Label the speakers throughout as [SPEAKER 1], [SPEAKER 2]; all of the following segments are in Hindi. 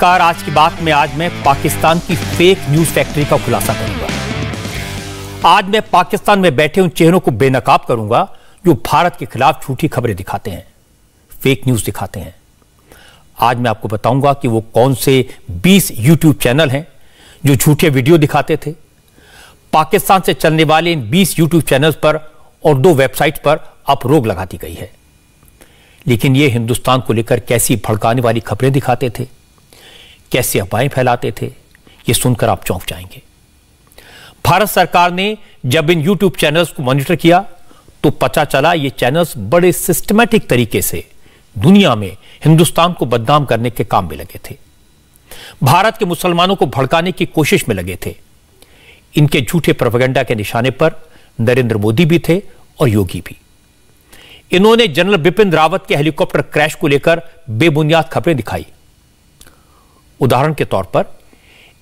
[SPEAKER 1] नमस्कार, आज की बात में आज मैं पाकिस्तान की फेक न्यूज़ फैक्ट्री का खुलासा करूँगा। आज मैं पाकिस्तान में बैठे उन चेहरों को बेनकाब करूँगा जो भारत के खिलाफ झूठी खबरें दिखाते हैं फेक न्यूज़ दिखाते हैं। आज मैं आपको बताऊँगा कि वो कौन से 20 यूट्यूब चैनल हैं जो झूठे वीडियो दिखाते थे। पाकिस्तान से चलने वाले इन 20 यूट्यूब चैनल पर और दो वेबसाइट पर अब रोक लगा दी गई है। लेकिन ये हिंदुस्तान को लेकर कैसी भड़काने वाली खबरें दिखाते थे? कैसे अफवाहें फैलाते थे, ये सुनकर आप चौंक जाएँगे। भारत सरकार ने जब इन यूट्यूब चैनल्स को मॉनिटर किया तो पता चला ये चैनल्स बड़े सिस्टमैटिक तरीके से दुनिया में हिंदुस्तान को बदनाम करने के काम में लगे थे। भारत के मुसलमानों को भड़काने की कोशिश में लगे थे। इनके झूठे प्रोपेगेंडा के निशाने पर नरेंद्र मोदी भी थे और योगी भी। इन्होंने जनरल बिपिन रावत के हेलीकॉप्टर क्रैश को लेकर बेबुनियाद खबरें दिखाई। उदाहरण के तौर पर,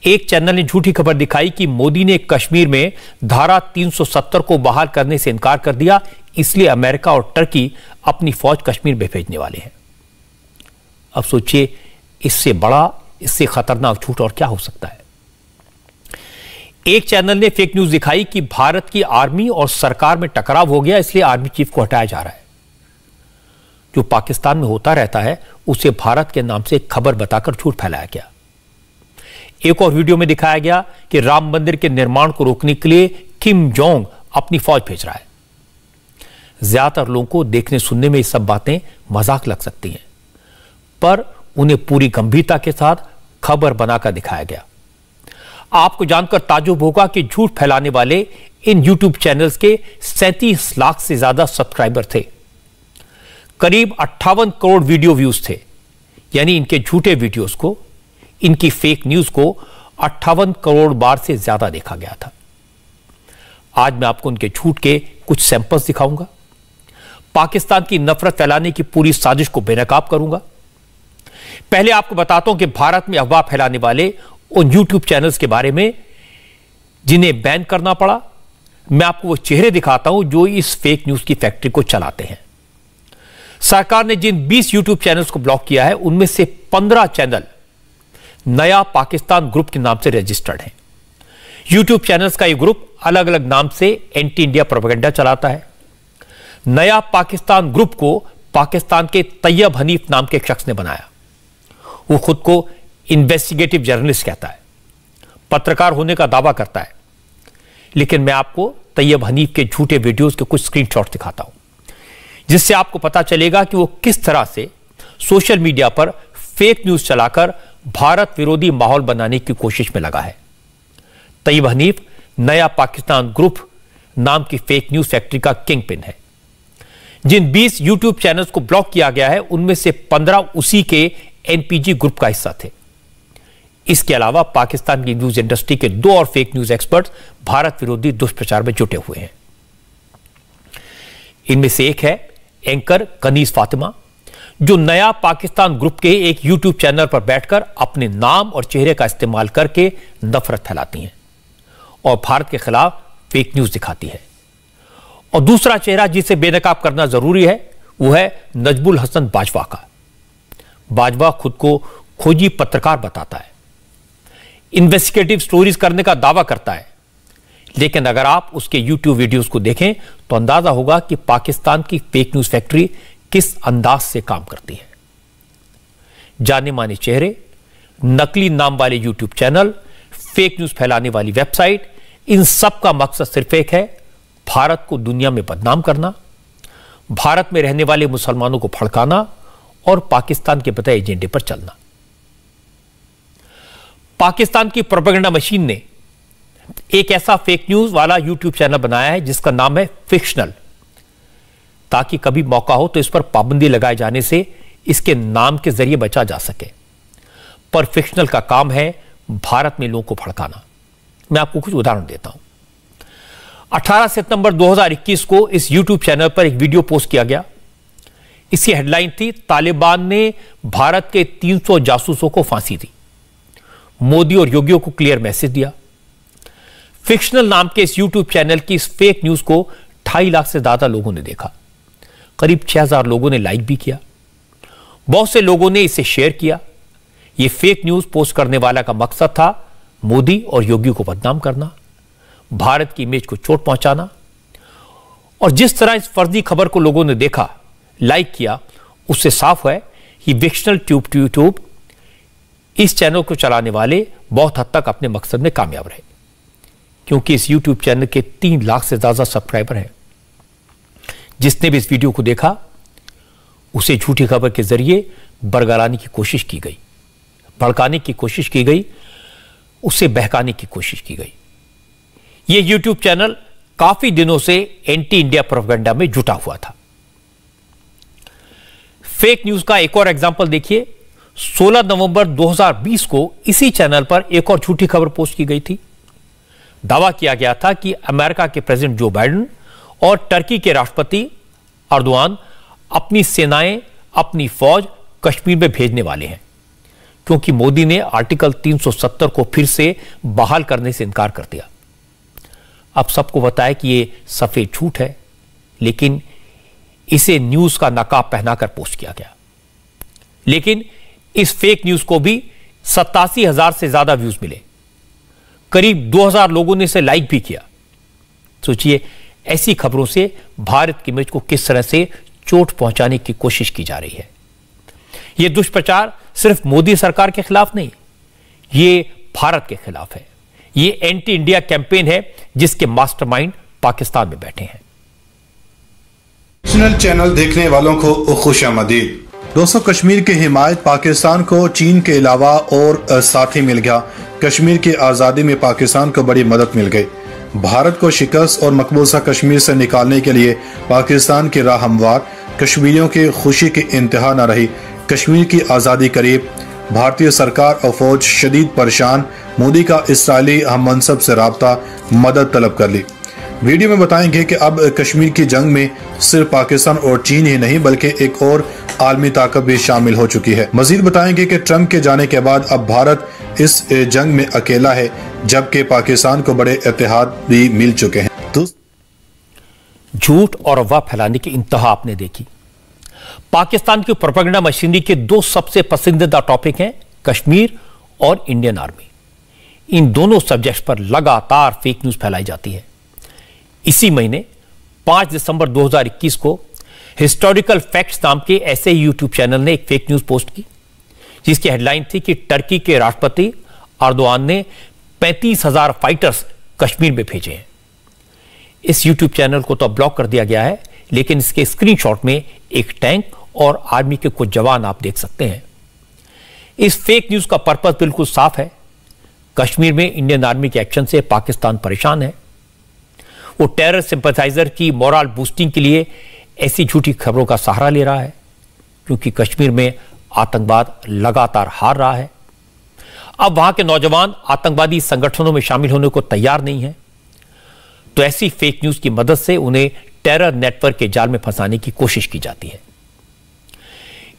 [SPEAKER 1] एक चैनल ने झूठी खबर दिखाई कि मोदी ने कश्मीर में धारा 370 को बहाल करने से इनकार कर दिया, इसलिए अमेरिका और टर्की अपनी फौज कश्मीर में भेजने वाले हैं। अब सोचिए, इससे बड़ा, इससे खतरनाक झूठ और क्या हो सकता है? एक चैनल ने फेक न्यूज़ दिखाई कि भारत की आर्मी और सरकार में टकराव हो गया, इसलिए आर्मी चीफ को हटाया जा रहा है। जो पाकिस्तान में होता रहता है, उसे भारत के नाम से खबर बताकर झूठ फैलाया गया। एक और वीडियो में दिखाया गया कि राम मंदिर के निर्माण को रोकने के लिए किम जोंग अपनी फौज भेज रहा है। ज़्यादातर लोगों को देखने सुनने में ये सब बातें मज़ाक लग सकती हैं, पर उन्हें पूरी गंभीरता के साथ खबर बनाकर दिखाया गया। आपको जानकर ताजुब होगा कि झूठ फैलाने वाले इन यूट्यूब चैनल्स के सैंतीस लाख से ज़्यादा सब्सक्राइबर थे। करीब अट्ठावन करोड़ वीडियो व्यूज़ थे, यानी इनके झूठे वीडियोस को, इनकी फेक न्यूज़ को अट्ठावन करोड़ बार से ज़्यादा देखा गया था। आज मैं आपको उनके झूठ के कुछ सैंपल्स दिखाऊँगा। पाकिस्तान की नफरत फैलाने की पूरी साजिश को बेनकाब करूँगा। पहले आपको बताता हूँ कि भारत में अफवाह फैलाने वाले उन यूट्यूब चैनल्स के बारे में, जिन्हें बैन करना पड़ा, मैं आपको वो चेहरे दिखाता हूँ जो इस फेक न्यूज़ की फैक्ट्री को चलाते हैं। सरकार ने जिन 20 यूट्यूब चैनल्स को ब्लॉक किया है, उनमें से 15 चैनल नया पाकिस्तान ग्रुप के नाम से रजिस्टर्ड हैं। यूट्यूब चैनल्स का यह ग्रुप अलग अलग नाम से एंटी इंडिया प्रोपेगेंडा चलाता है। नया पाकिस्तान ग्रुप को पाकिस्तान के तैयब हनीफ नाम के शख्स ने बनाया। वो खुद को इन्वेस्टिगेटिव जर्नलिस्ट कहता है। पत्रकार होने का दावा करता है। लेकिन मैं आपको तैयब हनीफ के झूठे वीडियोस के कुछ स्क्रीनशॉट दिखाता हूँ। जिससे आपको पता चलेगा कि वो किस तरह से सोशल मीडिया पर फेक न्यूज़ चलाकर भारत विरोधी माहौल बनाने की कोशिश में लगा है। तैयब हनीफ, नया पाकिस्तान ग्रुप नाम की फेक न्यूज़ फैक्ट्री का किंग पिन है। जिन 20 यूट्यूब चैनल्स को ब्लॉक किया गया है, उनमें से 15 उसी के एनपीजी ग्रुप का हिस्सा थे। इसके अलावा पाकिस्तान की न्यूज़ इंडस्ट्री के दो और फेक न्यूज़ एक्सपर्ट भारत विरोधी दुष्प्रचार में जुटे हुए हैं। इनमें से एक है एंकर कनीस फातिमा, जो नया पाकिस्तान ग्रुप के एक यूट्यूब चैनल पर बैठकर अपने नाम और चेहरे का इस्तेमाल करके नफरत फैलाती हैं और भारत के खिलाफ फेक न्यूज़ दिखाती है। और दूसरा चेहरा जिसे बेनकाब करना ज़रूरी है, वो है नजबुल हसन बाजवा का। बाजवा खुद को खोजी पत्रकार बताता है। इन्वेस्टिगेटिव स्टोरीज करने का दावा करता है। लेकिन अगर आप उसके यूट्यूब वीडियोस को देखें तो अंदाज़ा होगा कि पाकिस्तान की फेक न्यूज़ फैक्ट्री किस अंदाज से काम करती है। जाने माने चेहरे, नकली नाम वाले यूट्यूब चैनल फेक न्यूज़ फैलाने वाली वेबसाइट इन सब का मकसद सिर्फ़ एक है, भारत को दुनिया में बदनाम करना, भारत में रहने वाले मुसलमानों को फड़काना और पाकिस्तान के बताए एजेंडे पर चलना। पाकिस्तान की प्रोपेगेंडा मशीन ने एक ऐसा फेक न्यूज़ वाला यूट्यूब चैनल बनाया है, जिसका नाम है फिक्शनल ताकि कभी मौका हो तो इस पर पाबंदी लगाए जाने से इसके नाम के ज़रिए बचा जा सके। पर फिक्शनल का काम है भारत में लोगों को भड़काना। मैं आपको कुछ उदाहरण देता हूँ। 18 सितंबर 2021 को इस यूट्यूब चैनल पर एक वीडियो पोस्ट किया गया। इसकी हेडलाइन थी, तालिबान ने भारत के 300 जासूसों को फांसी दी। मोदी और योगियों को क्लियर मैसेज दिया। फिक्शनल नाम के इस यूट्यूब चैनल की इस फेक न्यूज़ को ढाई लाख से ज़्यादा लोगों ने देखा। करीब 6000 लोगों ने लाइक भी किया। बहुत से लोगों ने इसे शेयर किया। यह फेक न्यूज़ पोस्ट करने वाला का मकसद था मोदी और योगी को बदनाम करना, भारत की इमेज को चोट पहुंचाना। और जिस तरह इस फर्जी खबर को लोगों ने देखा लाइक किया, उससे साफ़ है कि विक्शनल ट्यूब यूट्यूब इस चैनल को चलाने वाले बहुत हद तक अपने मकसद में कामयाब रहे। क्योंकि इस यूट्यूब चैनल के तीन लाख से ज़्यादा सब्सक्राइबर हैं। जिसने भी इस वीडियो को देखा, उसे झूठी खबर के ज़रिए बरगलाने की कोशिश की गई। भड़काने की कोशिश की गई, उसे बहकाने की कोशिश की गई। यह यूट्यूब चैनल काफ़ी दिनों से एंटी इंडिया प्रोपेगेंडा में जुटा हुआ था। फेक न्यूज़ का एक और एग्ज़ाम्पल देखिए। 16 नवंबर 2020 को इसी चैनल पर एक और झूठी खबर पोस्ट की गई थी। दावा किया गया था कि अमेरिका के प्रेसिडेंट जो बाइडेन और टर्की के राष्ट्रपति अर्दवान अपनी सेनाएँ, अपनी फौज कश्मीर में भेजने वाले हैं, क्योंकि मोदी ने आर्टिकल 370 को फिर से बहाल करने से इनकार कर दिया। अब सबको बताया कि यह सफ़ेद झूठ है, लेकिन इसे न्यूज़ का नकाब पहनाकर पोस्ट किया गया। लेकिन इस फेक न्यूज़ को भी सत्तासी हज़ार से ज़्यादा व्यूज़ मिले। करीब 2000 लोगों ने इसे लाइक भी किया। सोचिए, ऐसी खबरों से भारत की इमेज को किस तरह से चोट पहुँचाने की कोशिश की जा रही है। यह दुष्प्रचार सिर्फ़ मोदी सरकार के खिलाफ नहीं, ये भारत के खिलाफ है। ये एंटी इंडिया कैंपेन है जिसके मास्टरमाइंड पाकिस्तान में बैठे हैं।
[SPEAKER 2] नेशनल चैनल देखने वालों को खुश आमदीद
[SPEAKER 3] दोस्तों, कश्मीर की हिमायत पाकिस्तान को चीन के अलावा और साथी मिल गया। कश्मीर की आज़ादी में पाकिस्तान को बड़ी मदद मिल गई। भारत को शिकस्त और मकबूजा कश्मीर से निकालने के लिए पाकिस्तान की राह हमवार, कश्मीरियों की खुशी की इंतहा न रही। कश्मीर की आज़ादी करीब, भारतीय सरकार और फौज शदीद परेशान, मोदी का इसराइली हम मनसब से रबता, मदद तलब कर ली। वीडियो में बताएँगे कि अब कश्मीर की जंग में सिर्फ़ पाकिस्तान और चीन ही नहीं, बल्कि एक और आलमी ताकत भी शामिल हो चुकी है। मजीद बताएँगे कि ट्रंप के जाने के बाद अब भारत इस जंग में अकेला है, जबकि पाकिस्तान को बड़े एहतियात भी मिल चुके हैं।
[SPEAKER 1] झूठ और अफवाह फैलाने की इंतहा आपने देखी। पाकिस्तान की प्रोपेगेंडा मशीनरी के दो सबसे पसंदीदा टॉपिक हैं, कश्मीर और इंडियन आर्मी। इन दोनों सब्जेक्ट्स पर लगातार फेक न्यूज़ फैलाई जाती है। इसी महीने 5 दिसंबर 2021 को हिस्टोरिकल फैक्ट्स नाम के ऐसे यूट्यूब चैनल ने एक फेक न्यूज़ पोस्ट की, जिसकी हेडलाइन थी कि टर्की के राष्ट्रपति अर्दवान ने पैंतीस हज़ार फाइटर्स कश्मीर में भेजे हैं। इस यूट्यूब चैनल को तो ब्लॉक कर दिया गया है, लेकिन इसके स्क्रीनशॉट में एक टैंक और आर्मी के कुछ जवान आप देख सकते हैं। इस फेक न्यूज़ का पर्पज बिल्कुल साफ़ है। कश्मीर में इंडियन आर्मी के एक्शन से पाकिस्तान परेशान है। वो टेरर सिंपथाइजर की मोरल बूस्टिंग के लिए ऐसी झूठी खबरों का सहारा ले रहा है, क्योंकि कश्मीर में आतंकवाद लगातार हार रहा है। अब वहाँ के नौजवान आतंकवादी संगठनों में शामिल होने को तैयार नहीं है। तो ऐसी फेक न्यूज़ की मदद से उन्हें टेरर नेटवर्क के जाल में फंसाने की कोशिश की जाती है।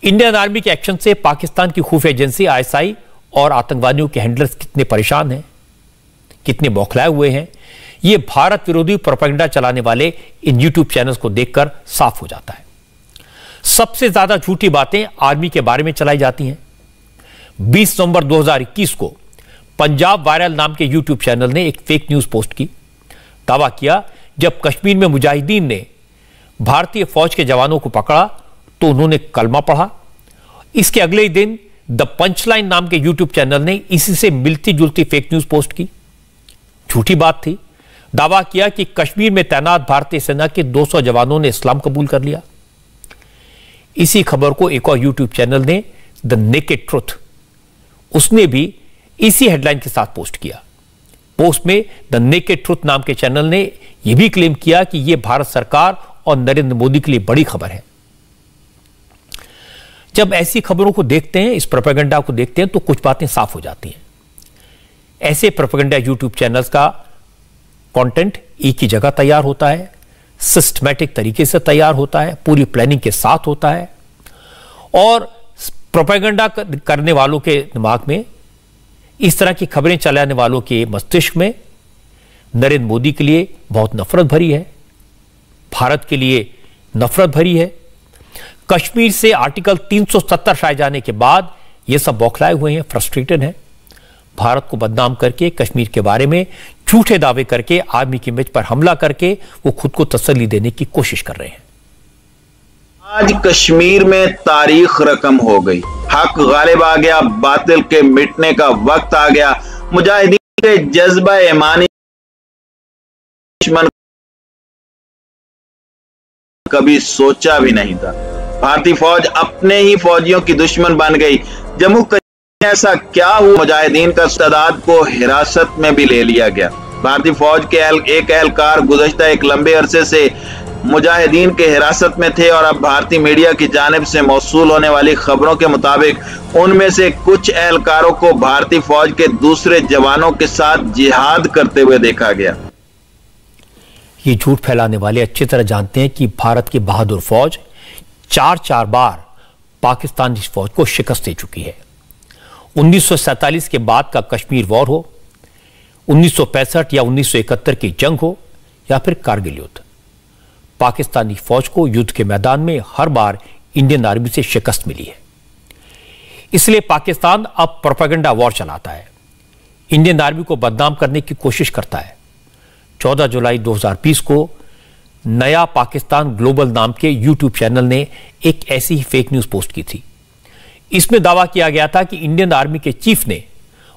[SPEAKER 1] इंडियन आर्मी के एक्शन से पाकिस्तान की खूफ एजेंसी आईएसआई और आतंकवादियों के हैंडलर्स कितने परेशान हैं, कितने बौखलाए हुए हैं ये भारत विरोधी प्रोपेगेंडा चलाने वाले इन यूट्यूब चैनल्स को देखकर साफ़ हो जाता है। सबसे ज़्यादा झूठी बातें आर्मी के बारे में चलाई जाती हैं। 20 नवंबर 2021 को पंजाब वायरल नाम के यूट्यूब चैनल ने एक फेक न्यूज़ पोस्ट की। दावा किया, जब कश्मीर में मुजाहिदीन ने भारतीय फौज के जवानों को पकड़ा तो उन्होंने कलमा पढ़ा। इसके अगले ही दिन द पंचलाइन नाम के यूट्यूब चैनल ने इसी से मिलती जुलती फेक न्यूज़ पोस्ट की। झूठी बात थी। दावा किया कि कश्मीर में तैनात भारतीय सेना के 200 जवानों ने इस्लाम कबूल कर लिया। इसी खबर को एक और यूट्यूब चैनल ने द नेकेड ट्रुथ उसने भी इसी हेडलाइन के साथ पोस्ट किया। पोस्ट में द नेकेड ट्रुथ नाम के चैनल ने यह भी क्लेम किया कि यह भारत सरकार और नरेंद्र मोदी के लिए बड़ी खबर है। जब ऐसी खबरों को देखते हैं, इस प्रोपेगेंडा को देखते हैं तो कुछ बातें साफ़ हो जाती हैं। ऐसे प्रोपेगेंडा यूट्यूब चैनल्स का कंटेंट एक ही जगह तैयार होता है सिस्टमैटिक तरीके से तैयार होता है, पूरी प्लानिंग के साथ होता है। और प्रोपेगेंडा करने वालों के दिमाग में, इस तरह की खबरें चलाने वालों के मस्तिष्क में, नरेंद्र मोदी के लिए बहुत नफरत भरी है, भारत के लिए नफरत भरी है। कश्मीर से आर्टिकल 370 हटाए जाने के बाद ये सब बौखलाए हुए हैं फ्रस्ट्रेटेड हैं। भारत को बदनाम करके कश्मीर के बारे में झूठे दावे करके आर्मी की इमेज पर हमला करके वो खुद को तसल्ली देने की कोशिश कर रहे हैं।
[SPEAKER 4] आज कश्मीर में तारीख रकम हो गई। हक गालिब आ गया, बातिल के मिटने का वक्त आ गया। मुजाहिदीन के जज्बा ईमानी दुश्मन कभी सोचा भी नहीं था। भारतीय फौज अपने ही फौजियों की दुश्मन बन गई। जम्मू ऐसा क्या हुआ? मुजाहिदीन का तादाद को हिरासत में भी ले लिया गया। भारतीय फौज के एक एहलकार गुजशत एक लंबे अरसे से मुजाहिदीन के हिरासत में थे और अब भारतीय मीडिया की जानब से मौसू होने वाली खबरों के मुताबिक उनमें से कुछ एहलकारों को भारतीय फौज के दूसरे जवानों के साथ जिहाद करते हुए देखा गया।
[SPEAKER 1] ये झूठ फैलाने वाले अच्छी तरह जानते हैं कि भारत की बहादुर फौज चार चार बार पाकिस्तान फौज को शिकस्त दे चुकी है। 1947 के बाद का कश्मीर वॉर हो 1965 या 1971 की जंग हो, या फिर कारगिल युद्ध। पाकिस्तानी फौज को युद्ध के मैदान में हर बार इंडियन आर्मी से शिकस्त मिली है। इसलिए पाकिस्तान अब प्रोपेगेंडा वॉर चलाता है। इंडियन आर्मी को बदनाम करने की कोशिश करता है। 14 जुलाई 2020 को नया पाकिस्तान ग्लोबल नाम के यूट्यूब चैनल ने एक ऐसी ही फेक न्यूज़ पोस्ट की थी। इसमें दावा किया गया था कि इंडियन आर्मी के चीफ ने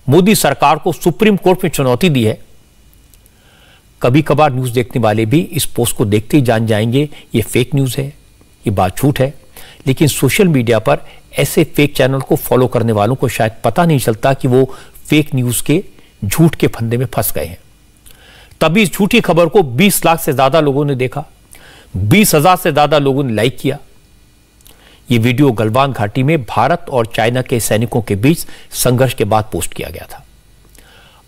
[SPEAKER 1] मोदी सरकार को सुप्रीम कोर्ट में चुनौती दी है। कभी कभार न्यूज़ देखने वाले भी इस पोस्ट को देखते ही जान जाएँगे, ये फेक न्यूज़ है, ये बात झूठ है। लेकिन सोशल मीडिया पर ऐसे फेक चैनल को फॉलो करने वालों को शायद पता नहीं चलता कि वो फेक न्यूज़ के झूठ के फंदे में फंस गए हैं। तभी इस झूठी खबर को 20 लाख से ज़्यादा लोगों ने देखा, बीस हज़ार से ज़्यादा लोगों ने लाइक किया। यह वीडियो गलवान घाटी में भारत और चाइना के सैनिकों के बीच संघर्ष के बाद पोस्ट किया गया था।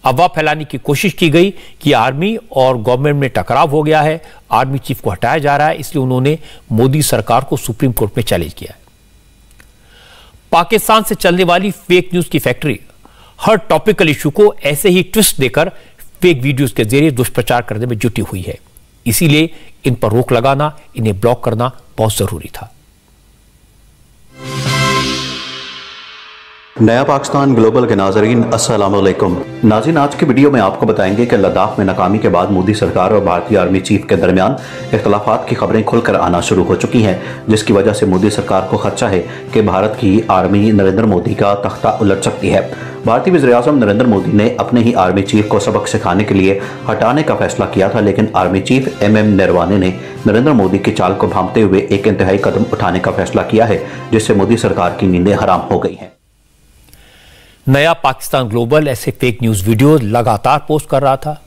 [SPEAKER 1] अफवाह फैलाने की कोशिश की गई कि आर्मी और गवर्नमेंट में टकराव हो गया है, आर्मी चीफ को हटाया जा रहा है, इसलिए उन्होंने मोदी सरकार को सुप्रीम कोर्ट में चैलेंज किया पाकिस्तान से चलने वाली फेक न्यूज़ की फैक्ट्री हर टॉपिकल इशू को ऐसे ही ट्विस्ट देकर फेक वीडियोस के ज़रिए दुष्प्रचार करने में जुटी हुई है। इसीलिए इन पर रोक लगाना, इन्हें ब्लॉक करना बहुत ज़रूरी था।
[SPEAKER 5] नया पाकिस्तान ग्लोबल के नाजरीन असलम नाजिन आज की वीडियो में आपको बताएँगे कि लद्दाख में नाकामी के बाद मोदी सरकार और भारतीय आर्मी चीफ के दरमियान इख्तलाफात की खबरें खुलकर आना शुरू हो चुकी हैं, जिसकी वजह से मोदी सरकार को खर्चा है कि भारत की आर्मी नरेंद्र मोदी का तख्ता उलट सकती है। भारतीय वजी अजम नरेंद्र मोदी ने अपने ही आर्मी चीफ को सबक सिखाने के लिए हटाने का फैसला किया था, लेकिन army chief M M Naravane ने नरेंद्र मोदी की चाल को भांपते हुए एक इंतहाई कदम उठाने का फैसला किया है, जिससे मोदी सरकार की नींदें हराम हो गई हैं।
[SPEAKER 1] नया पाकिस्तान ग्लोबल ऐसे फेक न्यूज़ वीडियो लगातार पोस्ट कर रहा था।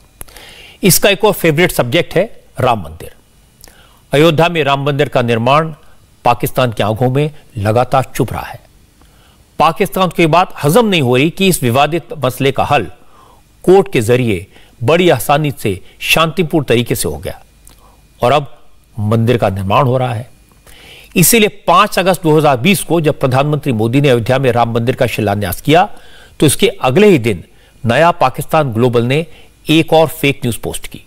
[SPEAKER 1] इसका एक और फेवरेट सब्जेक्ट है राम मंदिर। अयोध्या में राम मंदिर का निर्माण पाकिस्तान की आँखों में लगातार चुप रहा है। पाकिस्तान की बात हजम नहीं हो रही कि इस विवादित मसले का हल कोर्ट के ज़रिए बड़ी आसानी से शांतिपूर्ण तरीके से हो गया। और अब मंदिर का निर्माण हो रहा है। इसीलिए 5 अगस्त 2020 को जब प्रधानमंत्री मोदी ने अयोध्या में राम मंदिर का शिलान्यास किया तो इसके अगले ही दिन नया पाकिस्तान ग्लोबल ने एक और फेक न्यूज़ पोस्ट की।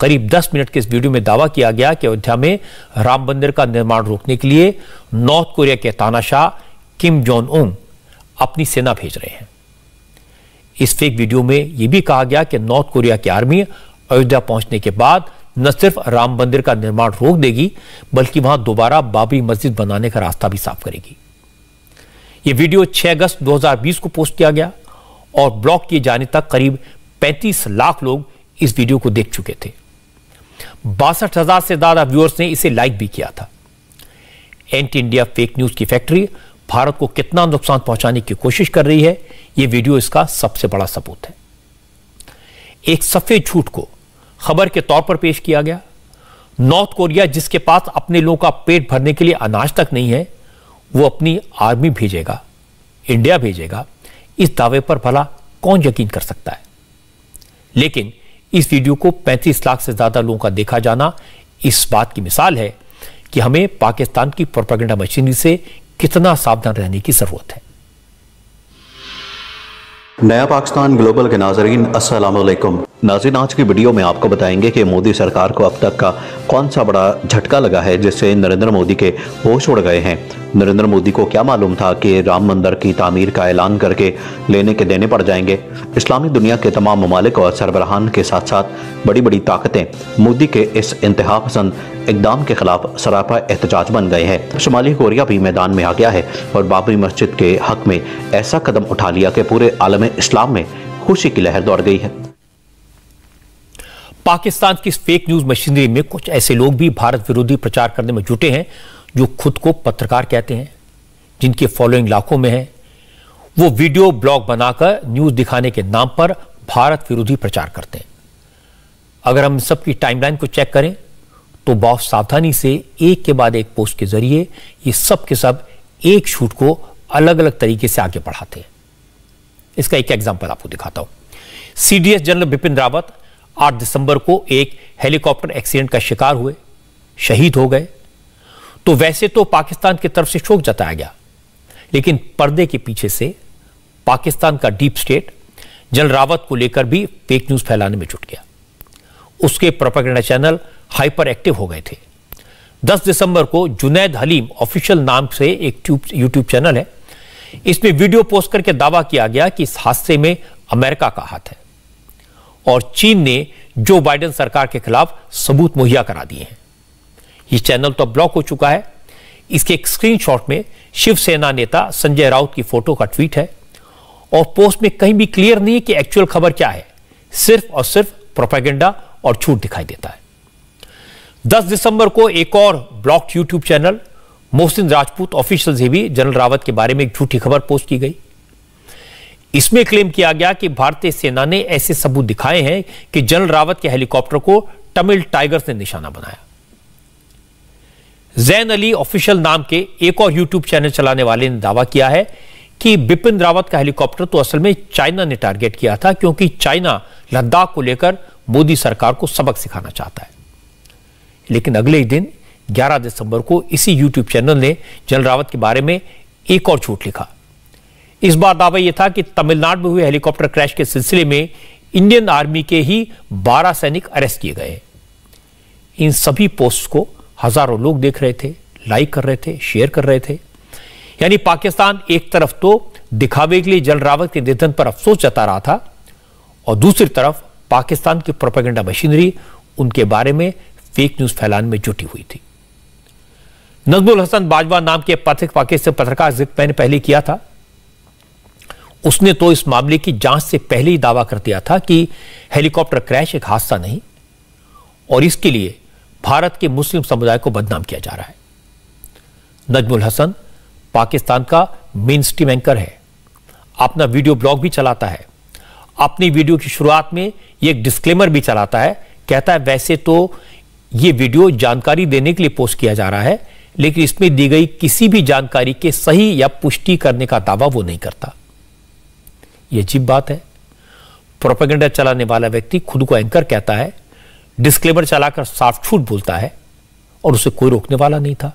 [SPEAKER 1] करीब 10 मिनट के इस वीडियो में दावा किया गया कि अयोध्या में राम मंदिर का निर्माण रोकने के लिए नॉर्थ कोरिया के तानाशाह किम जोन उंग अपनी सेना भेज रहे हैं। इस फेक वीडियो में यह भी कहा गया कि नॉर्थ कोरिया की आर्मी अयोध्या पहुँचने के बाद न सिर्फ़ राम मंदिर का निर्माण रोक देगी, बल्कि वहाँ दोबारा बाबरी मस्जिद बनाने का रास्ता भी साफ़ करेगी। यह वीडियो 6 अगस्त 2020 को पोस्ट किया गया और ब्लॉक किए जाने तक करीब 35 लाख लोग इस वीडियो को देख चुके थे। बासठ हज़ार से ज़्यादा व्यूअर्स ने इसे लाइक भी किया था। एंटी इंडिया फेक न्यूज़ की फैक्ट्री भारत को कितना नुकसान पहुँचाने की कोशिश कर रही है यह वीडियो इसका सबसे बड़ा सबूत है। एक सफ़ेद झूठ को खबर के तौर पर पेश किया गया। नॉर्थ कोरिया, जिसके पास अपने लोगों का पेट भरने के लिए अनाज तक नहीं है, वो अपनी आर्मी भेजेगा, इंडिया भेजेगा। इस दावे पर भला कौन यकीन कर सकता है? लेकिन इस वीडियो को 35 लाख से ज़्यादा लोगों का देखा जाना इस बात की मिसाल है कि हमें पाकिस्तान की प्रोपेगेंडा मशीनरी से कितना सावधान रहने की ज़रूरत है।
[SPEAKER 5] नया पाकिस्तान ग्लोबल के नाजरीन असल नाजिन, आज की वीडियो में आपको बताएँगे कि मोदी सरकार को अब तक का कौन सा बड़ा झटका लगा है, जिससे नरेंद्र मोदी के होश उड़ गए हैं। नरेंद्र मोदी को क्या मालूम था कि राम मंदिर की तामीर का ऐलान करके लेने के देने पड़ जाएँगे। इस्लामी दुनिया के तमाम ममालिक और सरबराहान के साथ साथ बड़ी बड़ी ताकतें मोदी के इस इंतहा पसंद इकदाम के खिलाफ सरापा एहतजाज बन गए हैं। शुमाली कोरिया भी मैदान में आ गया है और बाबरी मस्जिद के हक में ऐसा कदम उठा लिया कि पूरे आलम इस्लाम में खुशी की लहर दौड़ गई है।
[SPEAKER 1] पाकिस्तान की फेक न्यूज़ मशीनरी में कुछ ऐसे लोग भी भारत विरोधी प्रचार करने में जुटे हैं। जो खुद को पत्रकार कहते हैं, जिनकी फॉलोइंग लाखों में है, वो वीडियो ब्लॉग बनाकर न्यूज़ दिखाने के नाम पर भारत विरोधी प्रचार करते हैं। अगर हम सबकी टाइमलाइन को चेक करें तो बहुत सावधानी से एक के बाद एक पोस्ट के ज़रिए ये सब के सब एक शूट को अलग अलग तरीके से आगे बढ़ाते हैं। इसका एक एग्ज़ाम्पल आपको दिखाता हूँ। सीडीएस जनरल बिपिन रावत 8 दिसंबर को एक हेलीकॉप्टर एक्सीडेंट का शिकार हुए, शहीद हो गए। तो वैसे तो पाकिस्तान की तरफ़ से शोक जताया गया। लेकिन पर्दे के पीछे से पाकिस्तान का डीप स्टेट, जनरल रावत को लेकर भी फेक न्यूज़ फैलाने में जुट गया। उसके प्रोपेगेंडा चैनल हाइपर एक्टिव हो गए थे। 10 दिसंबर को जुनैद हलीम ऑफिशियल नाम से एक यूट्यूब चैनल है। इसमें वीडियो पोस्ट करके दावा किया गया कि इस हादसे में अमेरिका का हाथ है। और चीन ने जो बाइडेन सरकार के खिलाफ सबूत मुहैया करा दिए हैं। यह चैनल तो ब्लॉक हो चुका है। इसके एक स्क्रीनशॉट में शिवसेना नेता संजय राउत की फ़ोटो का ट्वीट है और पोस्ट में कहीं भी क्लियर नहीं है कि एक्चुअल खबर क्या है। सिर्फ़ और सिर्फ़ प्रोपेगेंडा और छूट दिखाई देता है। 10 दिसंबर को एक और block YouTube channel Mohsin Rajput official से भी जनरल रावत के बारे में एक झूठी खबर पोस्ट की गई। इसमें क्लेम किया गया कि भारतीय सेना ने ऐसे सबूत दिखाए हैं कि जनरल रावत के हेलीकॉप्टर को तमिल टाइगर्स ने निशाना बनाया। जैन अली ऑफिशियल नाम के एक और यूट्यूब चैनल चलाने वाले ने दावा किया है कि बिपिन रावत का हेलीकॉप्टर तो असल में चाइना ने टारगेट किया था, क्योंकि चाइना लद्दाख को लेकर मोदी सरकार को सबक सिखाना चाहता है। लेकिन अगले ही दिन 11 दिसंबर को इसी यूट्यूब चैनल ने जनरल रावत के बारे में एक और झूठ लिखा। इस बार दावा यह था कि तमिलनाडु में हुए हेलीकॉप्टर क्रैश के सिलसिले में इंडियन आर्मी के ही 12 सैनिक अरेस्ट किए गए इन सभी पोस्ट को हज़ारों लोग देख रहे थे लाइक कर रहे थे शेयर कर रहे थे। यानी पाकिस्तान एक तरफ़ तो दिखावे के लिए जल रावत के निधन पर अफसोस जता रहा था और दूसरी तरफ़ पाकिस्तान की प्रोपेगेंडा मशीनरी उनके बारे में फेक न्यूज़ फैलाने में जुटी हुई थी। नजमुल हसन बाजवा नाम के पथिक पाकिस्तान पत्रकार ज़िक्र मैंने पहले किया था। उसने तो इस मामले की जाँच से पहले ही दावा कर दिया था कि हेलीकॉप्टर क्रैश एक हादसा नहीं और इसके लिए भारत के मुस्लिम समुदाय को बदनाम किया जा रहा है। नजमुल हसन पाकिस्तान का मेन स्ट्रीम एंकर है। अपना वीडियो ब्लॉग भी चलाता है। अपनी वीडियो की शुरुआत में ये एक डिस्क्लेमर भी चलाता है। कहता है, वैसे तो ये वीडियो जानकारी देने के लिए पोस्ट किया जा रहा है, लेकिन इसमें दी गई किसी भी जानकारी के सही या पुष्टि करने का दावा वो नहीं करता। यह अजीब बात है। प्रोपेगेंडा चलाने वाला व्यक्ति खुद को एंकर कहता है डिस्क्लेमर चलाकर साफ़ छूट बोलता है और उसे कोई रोकने वाला नहीं था।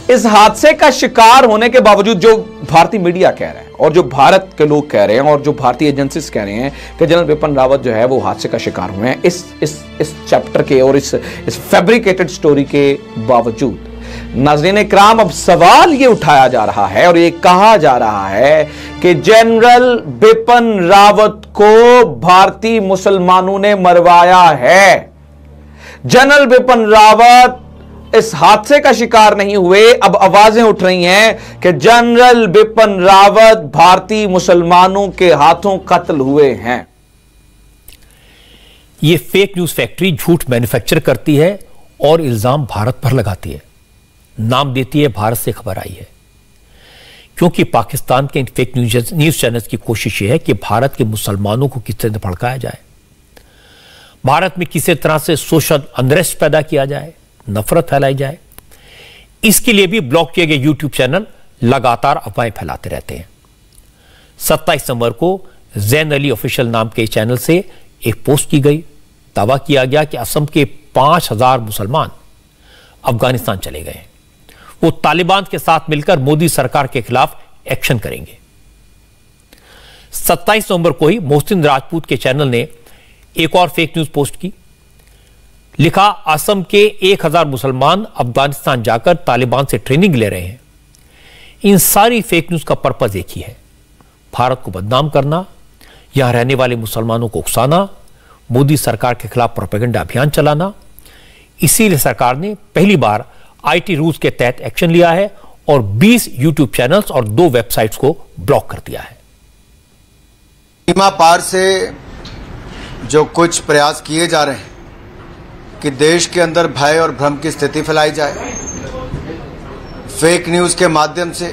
[SPEAKER 6] इस हादसे का शिकार होने के बावजूद जो भारतीय मीडिया कह रहे हैं और जो भारत के लोग कह रहे हैं और जो भारतीय एजेंसीज कह रहे हैं कि जनरल बिपिन रावत जो है वो हादसे का शिकार हुए हैं। इस इस इस चैप्टर के और इस इस फैब्रिकेटेड स्टोरी के बावजूद नाजरीन क्राम अब सवाल ये उठाया जा रहा है और ये कहा जा रहा है कि जनरल बिपिन रावत को भारतीय मुसलमानों ने मरवाया है। जनरल बिपिन रावत इस हादसे का शिकार नहीं हुए। अब आवाज़ें उठ रही हैं कि जनरल बिपिन रावत भारतीय मुसलमानों के हाथों कत्ल हुए हैं।
[SPEAKER 1] यह फेक न्यूज़ फैक्ट्री झूठ मैन्युफैक्चर करती है और इल्ज़ाम भारत पर लगाती है। नाम देती है, भारत से खबर आई है। क्योंकि पाकिस्तान के फेक न्यूज़ न्यूज़ चैनल्स की कोशिश यह है कि भारत के मुसलमानों को किस तरह भड़काया जाए। भारत में किसी तरह से सोशल अनरेस्ट पैदा किया जाए, नफरत फैलाई जाए। इसके लिए भी ब्लॉक किए गए यूट्यूब चैनल लगातार अफवाहें फैलाते रहते हैं। सत्ताईस नवंबर को जैन अली ऑफिशियल नाम के चैनल से एक पोस्ट की गई। दावा किया गया कि असम के पाँच हज़ार मुसलमान अफ़गानिस्तान चले गए वो तालिबान के साथ मिलकर मोदी सरकार के खिलाफ एक्शन करेंगे। 27 नवंबर को ही मोहसिन राजपूत के चैनल ने एक और फेक न्यूज़ पोस्ट की। लिखा, असम के एक हज़ार मुसलमान अफ़गानिस्तान जाकर तालिबान से ट्रेनिंग ले रहे हैं। इन सारी फेक न्यूज़ का पर्पज एक ही है। भारत को बदनाम करना, यहाँ रहने वाले मुसलमानों को उकसाना, मोदी सरकार के खिलाफ प्रोपेगेंडा अभियान चलाना। इसीलिए सरकार ने पहली बार आईटी रूल्स के तहत एक्शन लिया है और 20 यूट्यूब चैनल्स और दो वेबसाइट्स को ब्लॉक कर दिया है।
[SPEAKER 7] सीमा पार से जो कुछ प्रयास किए जा रहे हैं कि देश के अंदर भय और भ्रम की स्थिति फैलाई जाए फेक न्यूज़ के माध्यम से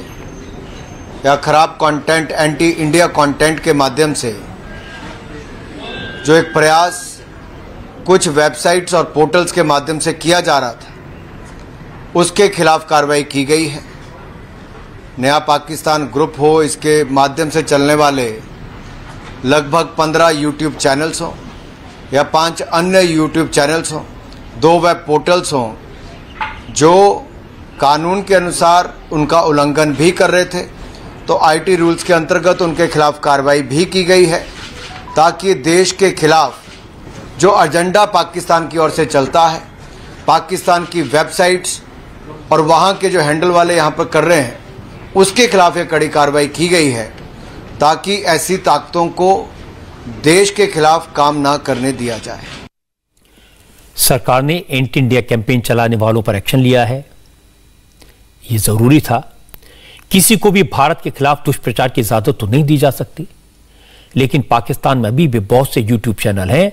[SPEAKER 7] या खराब कंटेंट एंटी इंडिया कंटेंट के माध्यम से जो एक प्रयास कुछ वेबसाइट्स और पोर्टल्स के माध्यम से किया जा रहा था उसके खिलाफ कार्रवाई की गई है। नया पाकिस्तान ग्रुप हो, इसके माध्यम से चलने वाले लगभग पंद्रह यूट्यूब चैनल्स हों या पाँच अन्य यूट्यूब चैनल्स हों, दो वेब पोर्टल्स हों, जो कानून के अनुसार उनका उल्लंघन भी कर रहे थे तो आईटी रूल्स के अंतर्गत उनके खिलाफ कार्रवाई भी की गई है, ताकि देश के खिलाफ जो एजेंडा पाकिस्तान की ओर से चलता है, पाकिस्तान की वेबसाइट्स और वहाँ के जो हैंडल वाले यहाँ पर कर रहे हैं, उसके खिलाफ एक कड़ी कार्रवाई की गई है, ताकि ऐसी ताकतों को देश के खिलाफ काम ना करने दिया जाए।
[SPEAKER 1] सरकार ने एंटी इंडिया कैंपेन चलाने वालों पर एक्शन लिया है। यह ज़रूरी था। किसी को भी भारत के खिलाफ दुष्प्रचार की इजाज़त तो नहीं दी जा सकती, लेकिन पाकिस्तान में अभी भी बहुत से यूट्यूब चैनल हैं,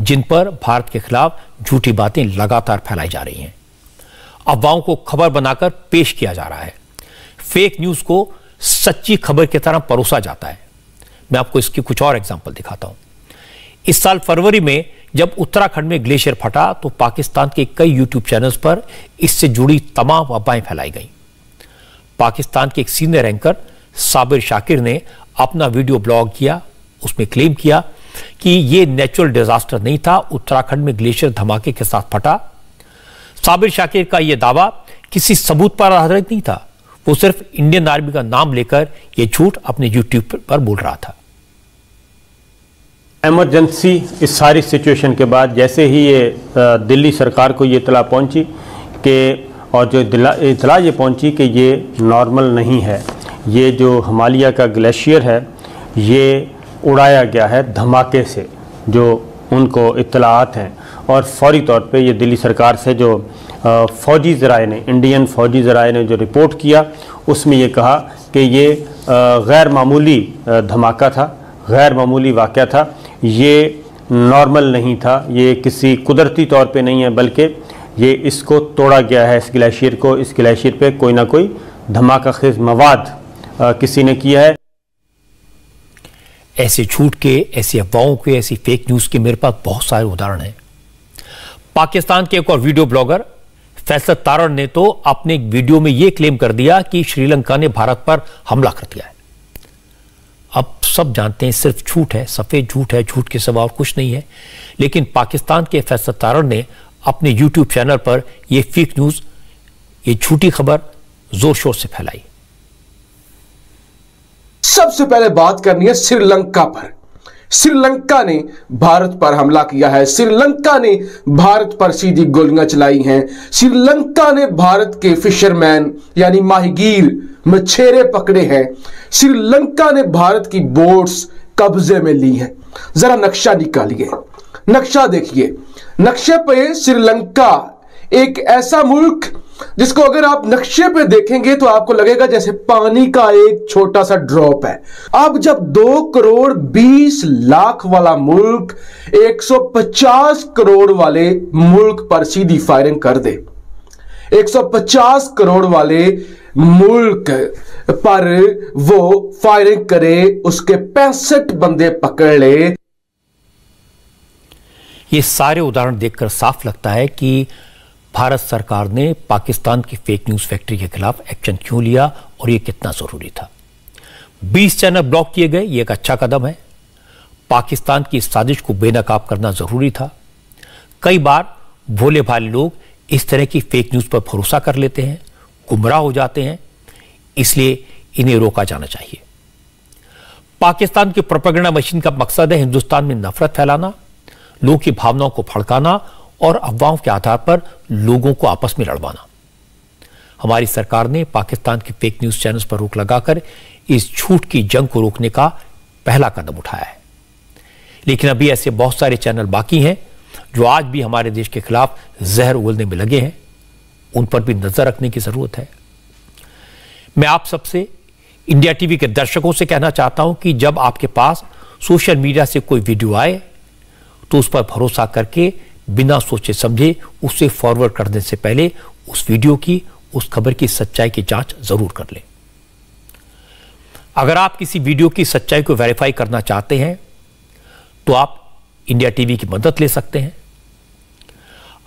[SPEAKER 1] जिन पर भारत के खिलाफ झूठी बातें लगातार फैलाई जा रही हैं। अफवाहों को खबर बनाकर पेश किया जा रहा है। फेक न्यूज़ को सच्ची खबर की तरह परोसा जाता है। मैं आपको इसकी कुछ और एग्ज़ाम्पल दिखाता हूँ। इस साल फरवरी में जब उत्तराखंड में ग्लेशियर फटा तो पाकिस्तान के कई यूट्यूब चैनल्स पर इससे जुड़ी तमाम अफवाहें फैलाई गई। पाकिस्तान के एक सीनियर एंकर साबिर शाकिर ने अपना वीडियो ब्लॉग किया, उसमें क्लेम किया कि यह नेचुरल डिजास्टर नहीं था, उत्तराखंड में ग्लेशियर धमाके के साथ फटा साबिर शाकिर का यह दावा किसी सबूत पर आधारित नहीं था। वो सिर्फ़ इंडियन आर्मी का नाम लेकर यह झूठ अपने यूट्यूब पर बोल रहा था।
[SPEAKER 8] एमरजेंसी इस सारी सिचुएशन के बाद जैसे ही ये दिल्ली सरकार को ये इतला पहुँची कि, और जो इतला ये पहुँची कि ये नॉर्मल नहीं है। ये जो हमालिया का ग्लेशियर है, ये उड़ाया गया है धमाके से, जो उनको इतलात हैं। और फौरी तौर पे ये दिल्ली सरकार से जो फ़ौजी ज़राए ने, इंडियन फ़ौजी ज़राए ने जो रिपोर्ट किया, उसमें ये कहा कि ये गैर मामूली धमाका था, गैर मामूली वाक़ था, ये नॉर्मल नहीं था, ये किसी कुदरती तौर पे नहीं है, बल्कि ये इसको तोड़ा गया है, इस ग्लेशियर को, इस ग्लेशियर पे कोई ना कोई धमाका खेज मवाद किसी ने किया है।
[SPEAKER 1] ऐसे झूठ के, ऐसी अफवाहों के, ऐसी फेक न्यूज़ के मेरे पास बहुत सारे उदाहरण हैं। पाकिस्तान के एक और वीडियो ब्लॉगर, फैसल तारण ने तो अपने एक वीडियो में यह क्लेम कर दिया कि श्रीलंका ने भारत पर हमला कर दिया है। अब सब जानते हैं सिर्फ़ झूठ है, सफ़ेद झूठ है, झूठ के सिवा और कुछ नहीं है। लेकिन पाकिस्तान के फैसल तारण ने अपने यूट्यूब चैनल पर यह फेक न्यूज़ ये झूठी खबर ज़ोर शोर से फैलाई।
[SPEAKER 9] सबसे पहले बात करनी है श्रीलंका पर। श्रीलंका ने भारत पर हमला किया है। श्रीलंका ने भारत पर सीधी गोलियाँ चलाई हैं। श्रीलंका ने भारत के फिशरमैन, यानी माहीगीर, मछेरे पकड़े हैं। श्रीलंका ने भारत की बोट्स कब्जे में ली हैं। जरा नक्शा निकालिए। नक्शा देखिए। नक्शे पे श्रीलंका एक ऐसा मुल्क जिसको अगर आप नक्शे पे देखेंगे तो आपको लगेगा जैसे पानी का एक छोटा सा ड्रॉप है। अब जब दो करोड़ बीस लाख वाला मुल्क 150 करोड़ वाले मुल्क पर सीधी फायरिंग कर दे 150 करोड़ वाले मुल्क पर वो फायरिंग करे, उसके पैंसठ बंदे पकड़ ले।
[SPEAKER 1] ये सारे उदाहरण देखकर साफ़ लगता है कि भारत सरकार ने पाकिस्तान की फेक न्यूज़ फैक्ट्री के खिलाफ एक्शन क्यों लिया और यह कितना ज़रूरी था? 20 चैनल ब्लॉक किए गए यह एक अच्छा कदम है। पाकिस्तान की साजिश को बेनकाब करना ज़रूरी था। कई बार भोले भाले लोग इस तरह की फेक न्यूज़ पर भरोसा कर लेते हैं, गुमराह हो जाते हैं, इसलिए इन्हें रोका जाना चाहिए। पाकिस्तान की प्रोपेगेंडा मशीन का मकसद है हिंदुस्तान में नफरत फैलाना, लोगों की भावनाओं को फड़काना और अफवाहों के आधार पर लोगों को आपस में लड़वाना। हमारी सरकार ने पाकिस्तान के फेक न्यूज़ चैनल्स पर रोक लगाकर इस झूठ की जंग को रोकने का पहला कदम उठाया है। लेकिन अभी ऐसे बहुत सारे चैनल बाकी हैं जो आज भी हमारे देश के खिलाफ जहर उगलने में लगे हैं। उन पर भी नज़र रखने की ज़रूरत है। मैं आप सबसे इंडिया टीवी के दर्शकों से कहना चाहता हूँ कि जब आपके पास सोशल मीडिया से कोई वीडियो आए तो उस पर भरोसा करके बिना सोचे समझे उसे फॉरवर्ड करने से पहले उस वीडियो की, उस खबर की सच्चाई की जाँच ज़रूर कर लें। अगर आप किसी वीडियो की सच्चाई को वेरीफाई करना चाहते हैं तो आप इंडिया टीवी की मदद ले सकते हैं।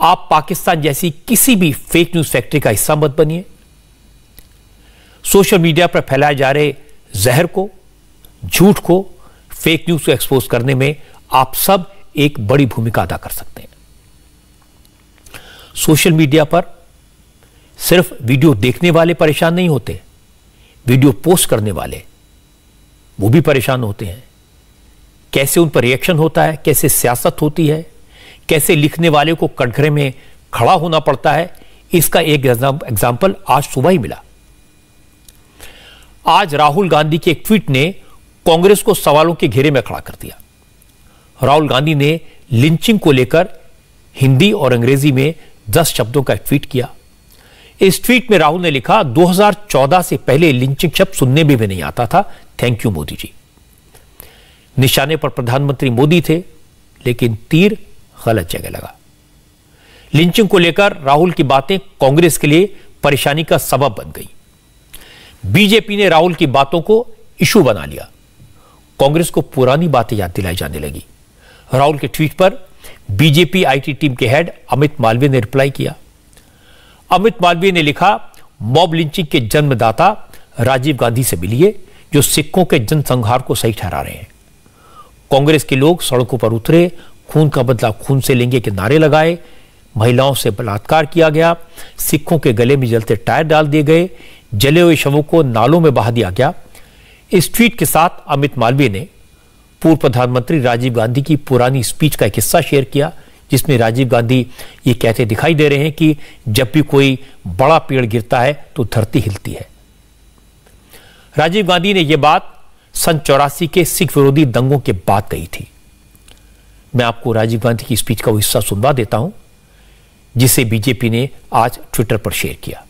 [SPEAKER 1] आप पाकिस्तान जैसी किसी भी फेक न्यूज़ फैक्ट्री का हिस्सा मत बनिए। सोशल मीडिया पर फैलाए जा रहे जहर को, झूठ को फेक न्यूज़ को एक्सपोज करने में आप सब एक बड़ी भूमिका अदा कर सकते हैं। सोशल मीडिया पर सिर्फ़ वीडियो देखने वाले परेशान नहीं होते, वीडियो पोस्ट करने वाले, वो भी परेशान होते हैं। कैसे उन पर रिएक्शन होता है, कैसे सियासत होती है, कैसे लिखने वाले को कटघरे में खड़ा होना पड़ता है, इसका एक एग्ज़ाम्पल आज सुबह ही मिला। आज राहुल गांधी के एक ट्वीट ने कांग्रेस को सवालों के घेरे में खड़ा कर दिया। राहुल गांधी ने लिंचिंग को लेकर हिंदी और अंग्रेज़ी में दस शब्दों का ट्वीट किया। इस ट्वीट में राहुल ने लिखा 2014 से पहले लिंचिंग शब्द सुनने में भी नहीं आता था। Thank you Modi ji. निशाने पर प्रधानमंत्री मोदी थे, लेकिन तीर गलत जगह लगा। लिंचिंग को लेकर राहुल की बातें कांग्रेस के लिए परेशानी का सबब बन गई। बीजेपी ने राहुल की बातों को इशू बना लिया। कांग्रेस को पुरानी बातें याद दिलाई जाने लगी। राहुल के ट्वीट पर बीजेपी आईटी टीम के हेड अमित मालवीय ने रिप्लाई किया। अमित मालवीय ने लिखा मॉब लिंचिंग के जन्मदाता राजीव गांधी से मिलिए, जो सिखों के जनसंहार को सही ठहरा रहे हैं। कांग्रेस के लोग सड़कों पर उतरे, खून का बदला खून से लेंगे के नारे लगाए, महिलाओं से बलात्कार किया गया सिखों के गले में जलते टायर डाल दिए गए, जले हुए शवों को नालों में बहा दिया गया। इस ट्वीट के साथ अमित मालवीय ने पूर्व प्रधानमंत्री राजीव गांधी की पुरानी स्पीच का एक हिस्सा शेयर किया, जिसमें राजीव गांधी ये कहते दिखाई दे रहे हैं कि जब भी कोई बड़ा पेड़ गिरता है तो धरती हिलती है। राजीव गांधी ने यह बात सन चौरासी के सिख विरोधी दंगों के बाद कही थी। मैं आपको राजीव गांधी की स्पीच का वो हिस्सा सुनवा देता हूँ, जिसे बीजेपी ने आज ट्विटर पर शेयर किया।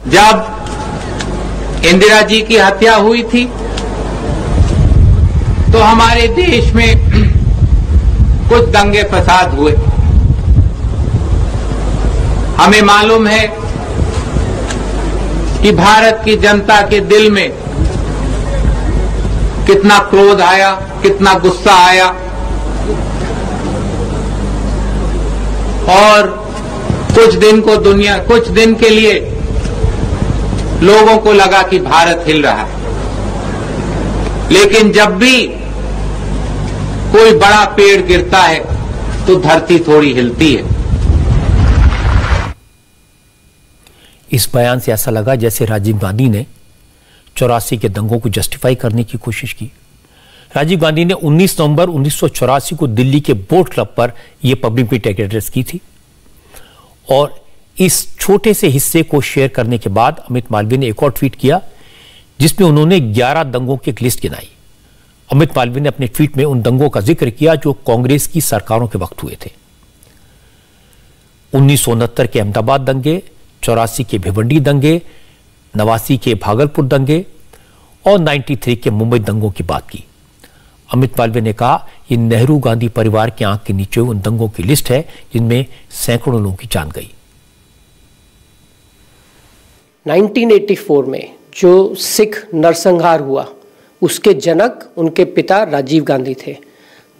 [SPEAKER 10] जब इंदिरा जी की हत्या हुई थी तो हमारे देश में कुछ दंगे फसाद हुए। हमें मालूम है कि भारत की जनता के दिल में कितना क्रोध आया, कितना गुस्सा आया। और कुछ दिन को दुनिया, कुछ दिन के लिए लोगों को लगा कि भारत हिल रहा है। लेकिन जब भी कोई बड़ा पेड़ गिरता है तो धरती थोड़ी हिलती है।
[SPEAKER 1] इस बयान से ऐसा लगा जैसे राजीव गांधी ने चौरासी के दंगों को जस्टिफाई करने की कोशिश की। राजीव गांधी ने 19 नवंबर उन्नीस सौ चौरासी को दिल्ली के बोट क्लब पर यह पब्लिक मीटिंग एड्रेस की थी। और इस छोटे से हिस्से को शेयर करने के बाद अमित मालवीय ने एक और ट्वीट किया, जिसमें उन्होंने 11 दंगों की एक लिस्ट गिनाई। अमित मालवीय ने अपने ट्वीट में उन दंगों का ज़िक्र किया जो कांग्रेस की सरकारों के वक्त हुए थे। उन्नीस सौ उनहत्तर के अहमदाबाद दंगे, चौरासी के भिवंडी दंगे, नवासी के भागलपुर दंगे और 93 के मुंबई दंगों की बात की। अमित मालवीय ने कहा यह नेहरू गांधी परिवार के आँख के नीचे उन दंगों की लिस्ट है जिनमें सैकड़ों लोगों की जान गई।
[SPEAKER 11] 1984 में जो सिख नरसंहार हुआ उसके जनक, उनके पिता राजीव गांधी थे।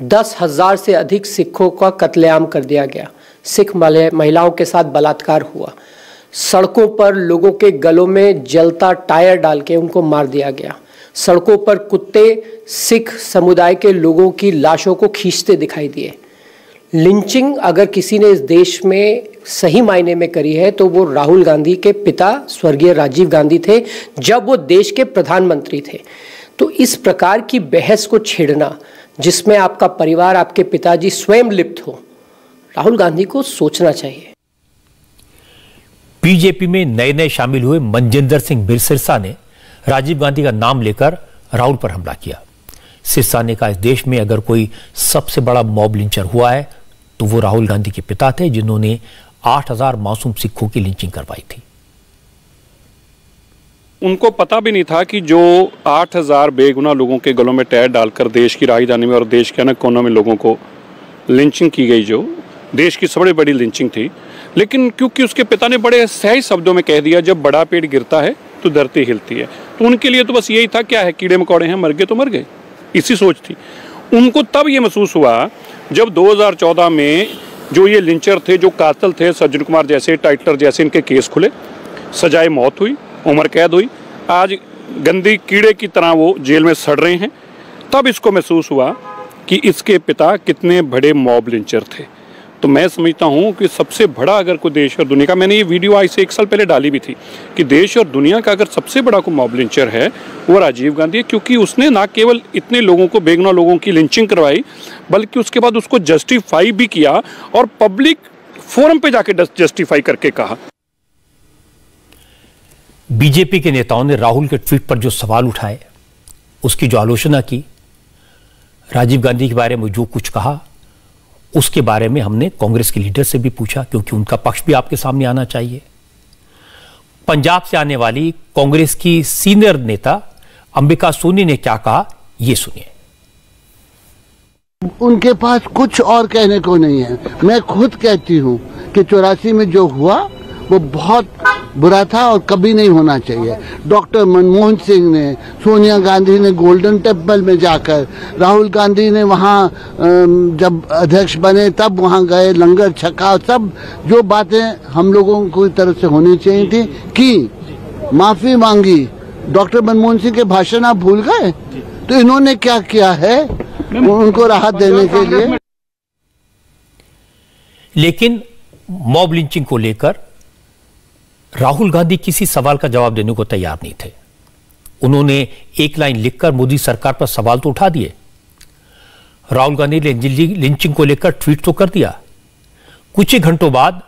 [SPEAKER 11] दस हज़ार से अधिक सिखों का कत्लेआम कर दिया गया। सिख महिलाओं के साथ बलात्कार हुआ। सड़कों पर लोगों के गलों में जलता टायर डाल के उनको मार दिया गया। सड़कों पर कुत्ते सिख समुदाय के लोगों की लाशों को खींचते दिखाई दिए। लिंचिंग अगर किसी ने इस देश में सही मायने में करी है तो वो राहुल गांधी के पिता स्वर्गीय राजीव गांधी थे, जब वो देश के प्रधानमंत्री थे। तो इस प्रकार की बहस को छेड़ना, जिसमें आपका परिवार, आपके पिताजी स्वयं लिप्त हो, राहुल गांधी को सोचना चाहिए।
[SPEAKER 1] बीजेपी में नए नए शामिल हुए मनजिंदर सिंह सिरसा ने राजीव गांधी का नाम लेकर राहुल पर हमला किया। सिरसा ने कहा, इस देश में अगर कोई सबसे बड़ा मॉब लिंचर हुआ है तो वो राहुल गांधी के पिता थे, जिन्होंने 8000 मासूम सिखों की लिंचिंग करवाई थी।
[SPEAKER 12] उनको पता भी नहीं था कि जो 8000 बेगुना लोगों के गलों में टैर डालकर देश की राजधानी में और देश के अनेक कोनों में लोगों को लिंचिंग की गई जो, देश की सबसे बड़ी लिंचिंग थी। लेकिन क्योंकि उसके पिता ने बड़े सही शब्दों में कह दिया, जब बड़ा पेड़ गिरता है तो धरती हिलती है। तो उनके लिए तो बस यही था, क्या है, कीड़े मकौड़े हैं, मर गए तो मर गए। इसी सोच थी। उनको तब ये महसूस हुआ, जब 2014 में जो ये लिंचर थे, जो कातल थे, सज्जन कुमार जैसे टाइटलर जैसे इनके केस खुले, सजाए मौत हुई। उम्र कैद हुई। आज गंदी कीड़े की तरह वो जेल में सड़ रहे हैं। तब इसको महसूस हुआ कि इसके पिता कितने बड़े मॉब लिंचर थे। तो मैं समझता हूँ कि सबसे बड़ा अगर कोई देश और दुनिया का, मैंने ये वीडियो आज से एक साल पहले डाली भी थी कि देश और दुनिया का अगर सबसे बड़ा कोई मॉब लिंचर है, वो राजीव गांधी है, क्योंकि उसने ना केवल इतने लोगों को, बेगना लोगों की लिंचिंग करवाई, बल्कि उसके बाद उसको जस्टिफाई भी किया और पब्लिक फोरम पे जाके जस्टिफाई करके कहा।
[SPEAKER 1] बीजेपी के नेताओं ने राहुल के ट्वीट पर जो सवाल उठाए, उसकी जो आलोचना की, राजीव गांधी के बारे में जो कुछ कहा, उसके बारे में हमने कांग्रेस के लीडर से भी पूछा, क्योंकि उनका पक्ष भी आपके सामने आना चाहिए। पंजाब से आने वाली कांग्रेस की सीनियर नेता अंबिका सोनी ने क्या कहा यह सुनिए।
[SPEAKER 13] उनके पास कुछ और कहने को नहीं है। मैं खुद कहती हूँ कि चौरासी में जो हुआ वो बहुत बुरा था और कभी नहीं होना चाहिए। डॉक्टर मनमोहन सिंह ने सोनिया गांधी ने गोल्डन टेंपल में जाकर राहुल गांधी ने वहाँ जब अध्यक्ष बने तब वहाँ गए लंगर छका सब जो बातें हम लोगों की तरफ़ से होनी चाहिए थी कि माफ़ी मांगी। डॉक्टर मनमोहन सिंह के भाषण आप भूल गए? तो इन्होंने क्या किया है उनको राहत देने के लिए?
[SPEAKER 1] लेकिन मॉब लिंचिंग को लेकर राहुल गांधी किसी सवाल का जवाब देने को तैयार नहीं थे। उन्होंने एक लाइन लिखकर मोदी सरकार पर सवाल तो उठा दिए। राहुल गांधी ने लिंचिंग को लेकर ट्वीट तो कर दिया। कुछ ही घंटों बाद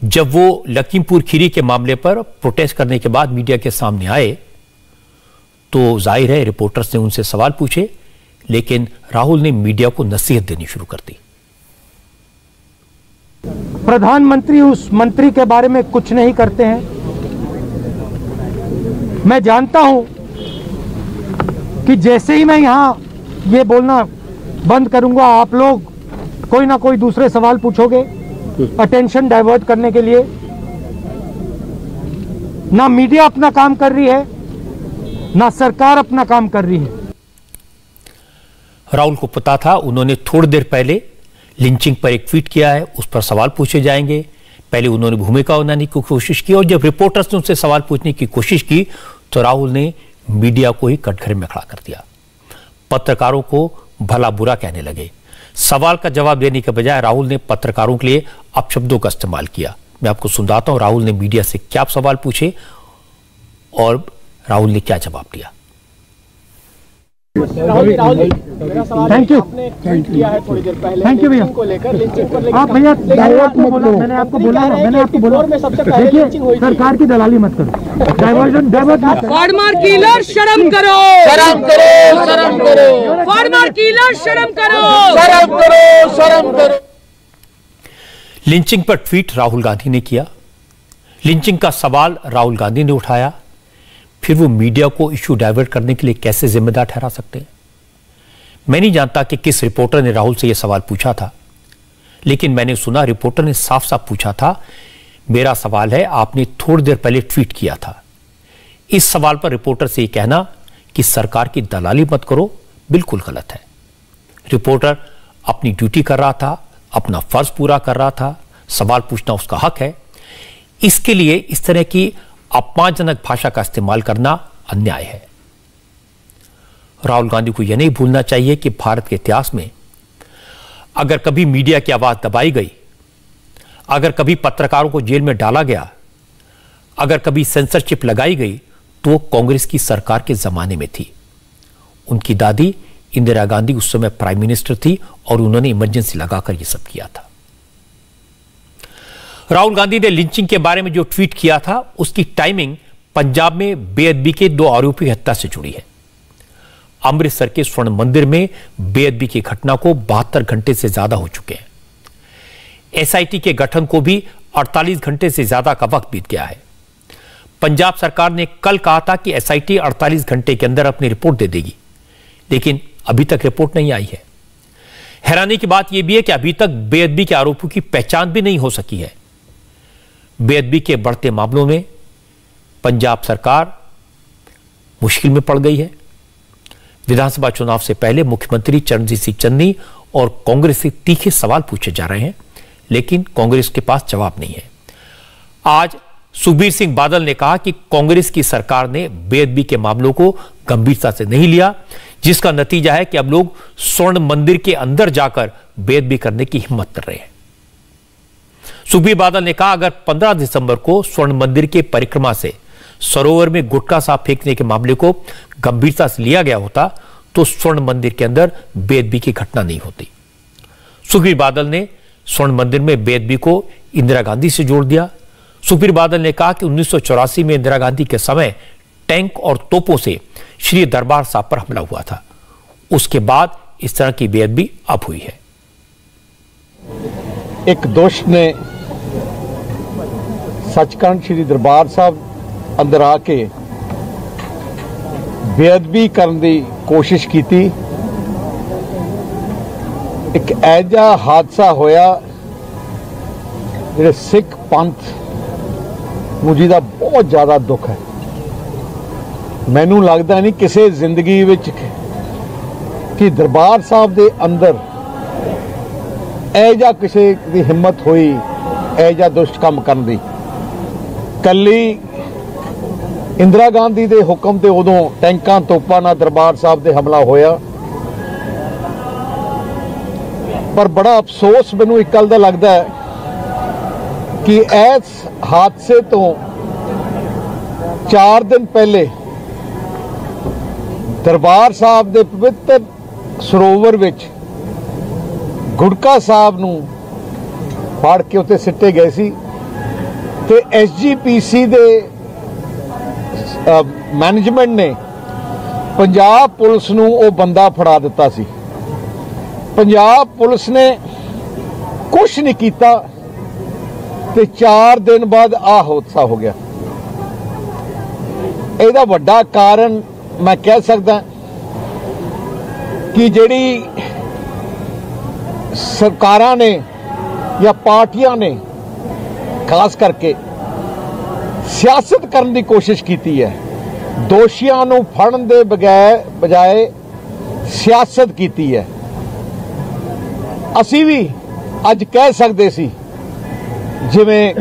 [SPEAKER 1] जब वो लखीमपुर खीरी के मामले पर प्रोटेस्ट करने के बाद मीडिया के सामने आए तो ज़ाहिर है रिपोर्टर्स ने उनसे सवाल पूछे, लेकिन राहुल ने मीडिया को नसीहत देनी शुरू कर दी।
[SPEAKER 14] प्रधानमंत्री उस मंत्री के बारे में कुछ नहीं करते हैं। मैं जानता हूँ कि जैसे ही मैं यहाँ ये बोलना बंद करूँगा, आप लोग कोई ना कोई दूसरे सवाल पूछोगे अटेंशन डाइवर्ट करने के लिए। ना मीडिया अपना काम कर रही है, ना सरकार अपना काम कर रही है।
[SPEAKER 1] राहुल को पता था, उन्होंने थोड़ी देर पहले लिंचिंग पर एक ट्वीट किया है, उस पर सवाल पूछे जाएँगे। पहले उन्होंने भूमिका बनाने की कोशिश की और जब रिपोर्टर्स ने उनसे सवाल पूछने की कोशिश की तो राहुल ने मीडिया को ही कटघरे में खड़ा कर दिया। पत्रकारों को भला बुरा कहने लगे। सवाल का जवाब देने के बजाय राहुल ने पत्रकारों के लिए अपशब्दों का इस्तेमाल किया। मैं आपको सुनता हूँ, राहुल ने मीडिया से क्या सवाल पूछे और राहुल ने क्या जवाब दिया।
[SPEAKER 14] थैंक यू थैंक यू भैया. आप भैया डाइवर्ट मत करो मैंने आपको बोला मैंने आपको बोला। देखिए सरकार की दलाली मत करो। डाइवर्जन डाइवर्ट मत
[SPEAKER 15] फार्मर किलर शर्म करो। शर्म करो शर्म करो। फार्मर किलर शर्म करो। शर्म करो शर्म करो।
[SPEAKER 1] लिंचिंग पर ट्वीट राहुल गांधी ने किया। लिंचिंग का सवाल राहुल गांधी ने उठाया। फिर वो मीडिया को इश्यू डाइवर्ट करने के लिए कैसे जिम्मेदार ठहरा सकते हैं? मैं नहीं जानता कि किस रिपोर्टर ने राहुल से यह सवाल पूछा था, लेकिन मैंने सुना रिपोर्टर ने साफ़ साफ़ पूछा था, मेरा सवाल है, आपने थोड़ी देर पहले ट्वीट किया था। इस सवाल पर रिपोर्टर से यह कहना कि सरकार की दलाली मत करो, बिल्कुल गलत है। रिपोर्टर अपनी ड्यूटी कर रहा था, अपना फ़र्ज़ पूरा कर रहा था, सवाल पूछना उसका हक है। इसके लिए इस तरह की अपमानजनक भाषा का इस्तेमाल करना अन्याय है। राहुल गांधी को यह नहीं भूलना चाहिए कि भारत के इतिहास में अगर कभी मीडिया की आवाज़ दबाई गई, अगर कभी पत्रकारों को जेल में डाला गया, अगर कभी सेंसरशिप लगाई गई तो कांग्रेस की सरकार के जमाने में थी। उनकी दादी इंदिरा गांधी उस समय प्राइम मिनिस्टर थी और उन्होंने इमरजेंसी लगाकर यह सब किया था। राहुल गांधी ने लिंचिंग के बारे में जो ट्वीट किया था, उसकी टाइमिंग पंजाब में बेअदबी के दो आरोपी हत्या से जुड़ी है। अमृतसर के स्वर्ण मंदिर में बेअदबी की घटना को बहत्तर घंटे से ज़्यादा हो चुके हैं। एसआईटी के गठन को भी 48 घंटे से ज़्यादा का वक्त बीत गया है। पंजाब सरकार ने कल कहा था कि एसआईटी 48 घंटे के अंदर अपनी रिपोर्ट दे देगी, लेकिन अभी तक रिपोर्ट नहीं आई है। हैरानी की बात यह भी है कि अभी तक बेअदबी के आरोपों की पहचान भी नहीं हो सकी है। बेअदबी के बढ़ते मामलों में पंजाब सरकार मुश्किल में पड़ गई है। विधानसभा चुनाव से पहले मुख्यमंत्री चरणजीत सिंह चन्नी और कांग्रेस से तीखे सवाल पूछे जा रहे हैं, लेकिन कांग्रेस के पास जवाब नहीं है। आज सुखबीर सिंह बादल ने कहा कि कांग्रेस की सरकार ने बेअदबी के मामलों को गंभीरता से नहीं लिया, जिसका नतीजा है कि अब लोग स्वर्ण मंदिर के अंदर जाकर बेअदबी करने की हिम्मत कर रहे हैं। सुखबीर बादल ने कहा, अगर 15 दिसंबर को स्वर्ण मंदिर के परिक्रमा से सरोवर में गुटखा साफ़ फेंकने के मामले को गंभीरता से लिया गया होता तो स्वर्ण मंदिर के अंदर बेदबी की घटना नहीं होती। सुखबीर बादल ने स्वर्ण मंदिर में बेदबी को इंदिरा गांधी से जोड़ दिया। सुखबीर बादल ने कहा कि उन्नीस सौ चौरासी में इंदिरा गांधी के समय टैंक और तोपों से श्री दरबार साहब पर हमला हुआ था। उसके बाद इस तरह की बेअदबी अब हुई है।
[SPEAKER 16] ਇੱਕ ਦੋਸ਼ ਨੇ ਸੱਚਖੰਡ ਸ੍ਰੀ ਦਰਬਾਰ ਸਾਹਿਬ ਅੰਦਰ ਆ ਕੇ ਬੇਅਦਬੀ ਕਰਨ ਦੀ ਕੋਸ਼ਿਸ਼ ਕੀਤੀ। ਇੱਕ ਐਜਾ ਹਾਦਸਾ ਹੋਇਆ, ਜਿਹੜੇ ਸਿੱਖ ਪੰਥ ਨੂੰ ਜਿਹਦਾ ਬਹੁਤ ਜ਼ਿਆਦਾ ਦੁੱਖ ਹੈ। ਮੈਨੂੰ ਲੱਗਦਾ ਨਹੀਂ ਕਿਸੇ ਜ਼ਿੰਦਗੀ ਵਿੱਚ ਕਿ ਦਰਬਾਰ ਸਾਹਿਬ ਦੇ ਅੰਦਰ ਐਜਾ ਕਿਸੇ ਦੀ ਹਿੰਮਤ ਹੋਈ ਐਜਾ ਦੁਸ਼ਟ ਕੰਮ ਕਰਨ ਦੀ। ਕੱਲੀ ਇੰਦਰਾ ਗਾਂਧੀ ਦੇ ਹੁਕਮ ਤੇ ਉਦੋਂ ਟੈਂਕਾਂ ਤੋਪਾਂ ਨਾਲ ਦਰਬਾਰ ਸਾਹਿਬ ਦੇ ਹਮਲਾ ਹੋਇਆ। ਪਰ ਬੜਾ ਅਫਸੋਸ ਮੈਨੂੰ ਇੱਕ ਗੱਲ ਦਾ ਲੱਗਦਾ ਹੈ ਕਿ ਇਸ ਹਾਦਸੇ ਤੋਂ 4 ਦਿਨ ਪਹਿਲੇ ਦਰਬਾਰ ਸਾਹਿਬ ਦੇ ਪਵਿੱਤਰ ਸਰੋਵਰ ਵਿੱਚ ਗੁੜਕਾ ਸਾਹਿਬ ਨੂੰ ਫਾੜ ਕੇ ਉੱਤੇ ਸਿੱਟੇ ਗਏ ਸੀ ਤੇ ਐਸਜੀਪੀਸੀ ਦੇ ਮੈਨੇਜਮੈਂਟ ਨੇ ਪੰਜਾਬ ਪੁਲਿਸ ਨੂੰ ਉਹ ਬੰਦਾ ਫੜਾ ਦਿੱਤਾ ਸੀ। ਪੰਜਾਬ ਪੁਲਿਸ ਨੇ ਕੁਝ ਨਹੀਂ ਕੀਤਾ ਤੇ 4 ਦਿਨ ਬਾਅਦ ਆ ਹਾਦਸਾ ਹੋ ਗਿਆ। ਇਹਦਾ ਵੱਡਾ ਕਾਰਨ ਮੈਂ ਕਹਿ ਸਕਦਾ ਕਿ ਜਿਹੜੀ ਸਰਕਾਰਾਂ ਨੇ ਜਾਂ ਪਾਰਟੀਆਂ ਨੇ ਖਾਸ ਕਰਕੇ ਸਿਆਸਤ ਕਰਨ ਦੀ ਕੋਸ਼ਿਸ਼ ਕੀਤੀ ਹੈ, ਦੋਸ਼ੀਆਂ ਨੂੰ ਫੜਨ ਦੇ ਬਗੈਰ, ਬਜਾਏ ਸਿਆਸਤ ਕੀਤੀ ਹੈ। ਅਸੀਂ ਵੀ ਅੱਜ ਕਹਿ ਸਕਦੇ ਸੀ, ਜਿਵੇਂ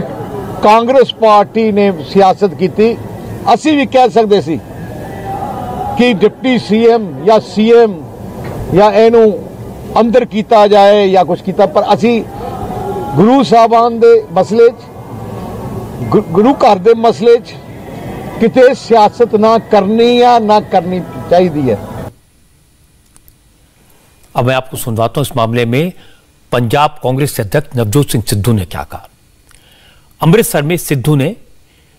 [SPEAKER 16] ਕਾਂਗਰਸ ਪਾਰਟੀ ਨੇ ਸਿਆਸਤ ਕੀਤੀ, ਅਸੀਂ ਵੀ ਕਹਿ ਸਕਦੇ ਸੀ ਕਿ ਡਿਪਟੀ ਸੀਐਮ ਜਾਂ ਸੀਐਮ ਜਾਂ ਇਹਨੂੰ ਅੰਦਰ ਕੀਤਾ ਜਾਏ ਜਾਂ ਕੁਝ ਕੀਤਾ ਪਰ ਅਸੀਂ ਗੁਰੂ ਸਾਹਿਬਾਨ ਦੇ ਮਸਲੇ 'ਚ ਗੁਰੂ ਘਰ ਦੇ ਮਸਲੇ 'ਚ ਕਿਤੇ ਸਿਆਸਤ ਨਾ ਕਰਨੀ या ना करनी चाहिए है
[SPEAKER 1] अब मैं आपको सुनवाता हूं इस मामले में पंजाब कांग्रेस के अध्यक्ष नवजोत सिंह सिद्धू ने क्या कहा अमृतसर में सिद्धू ने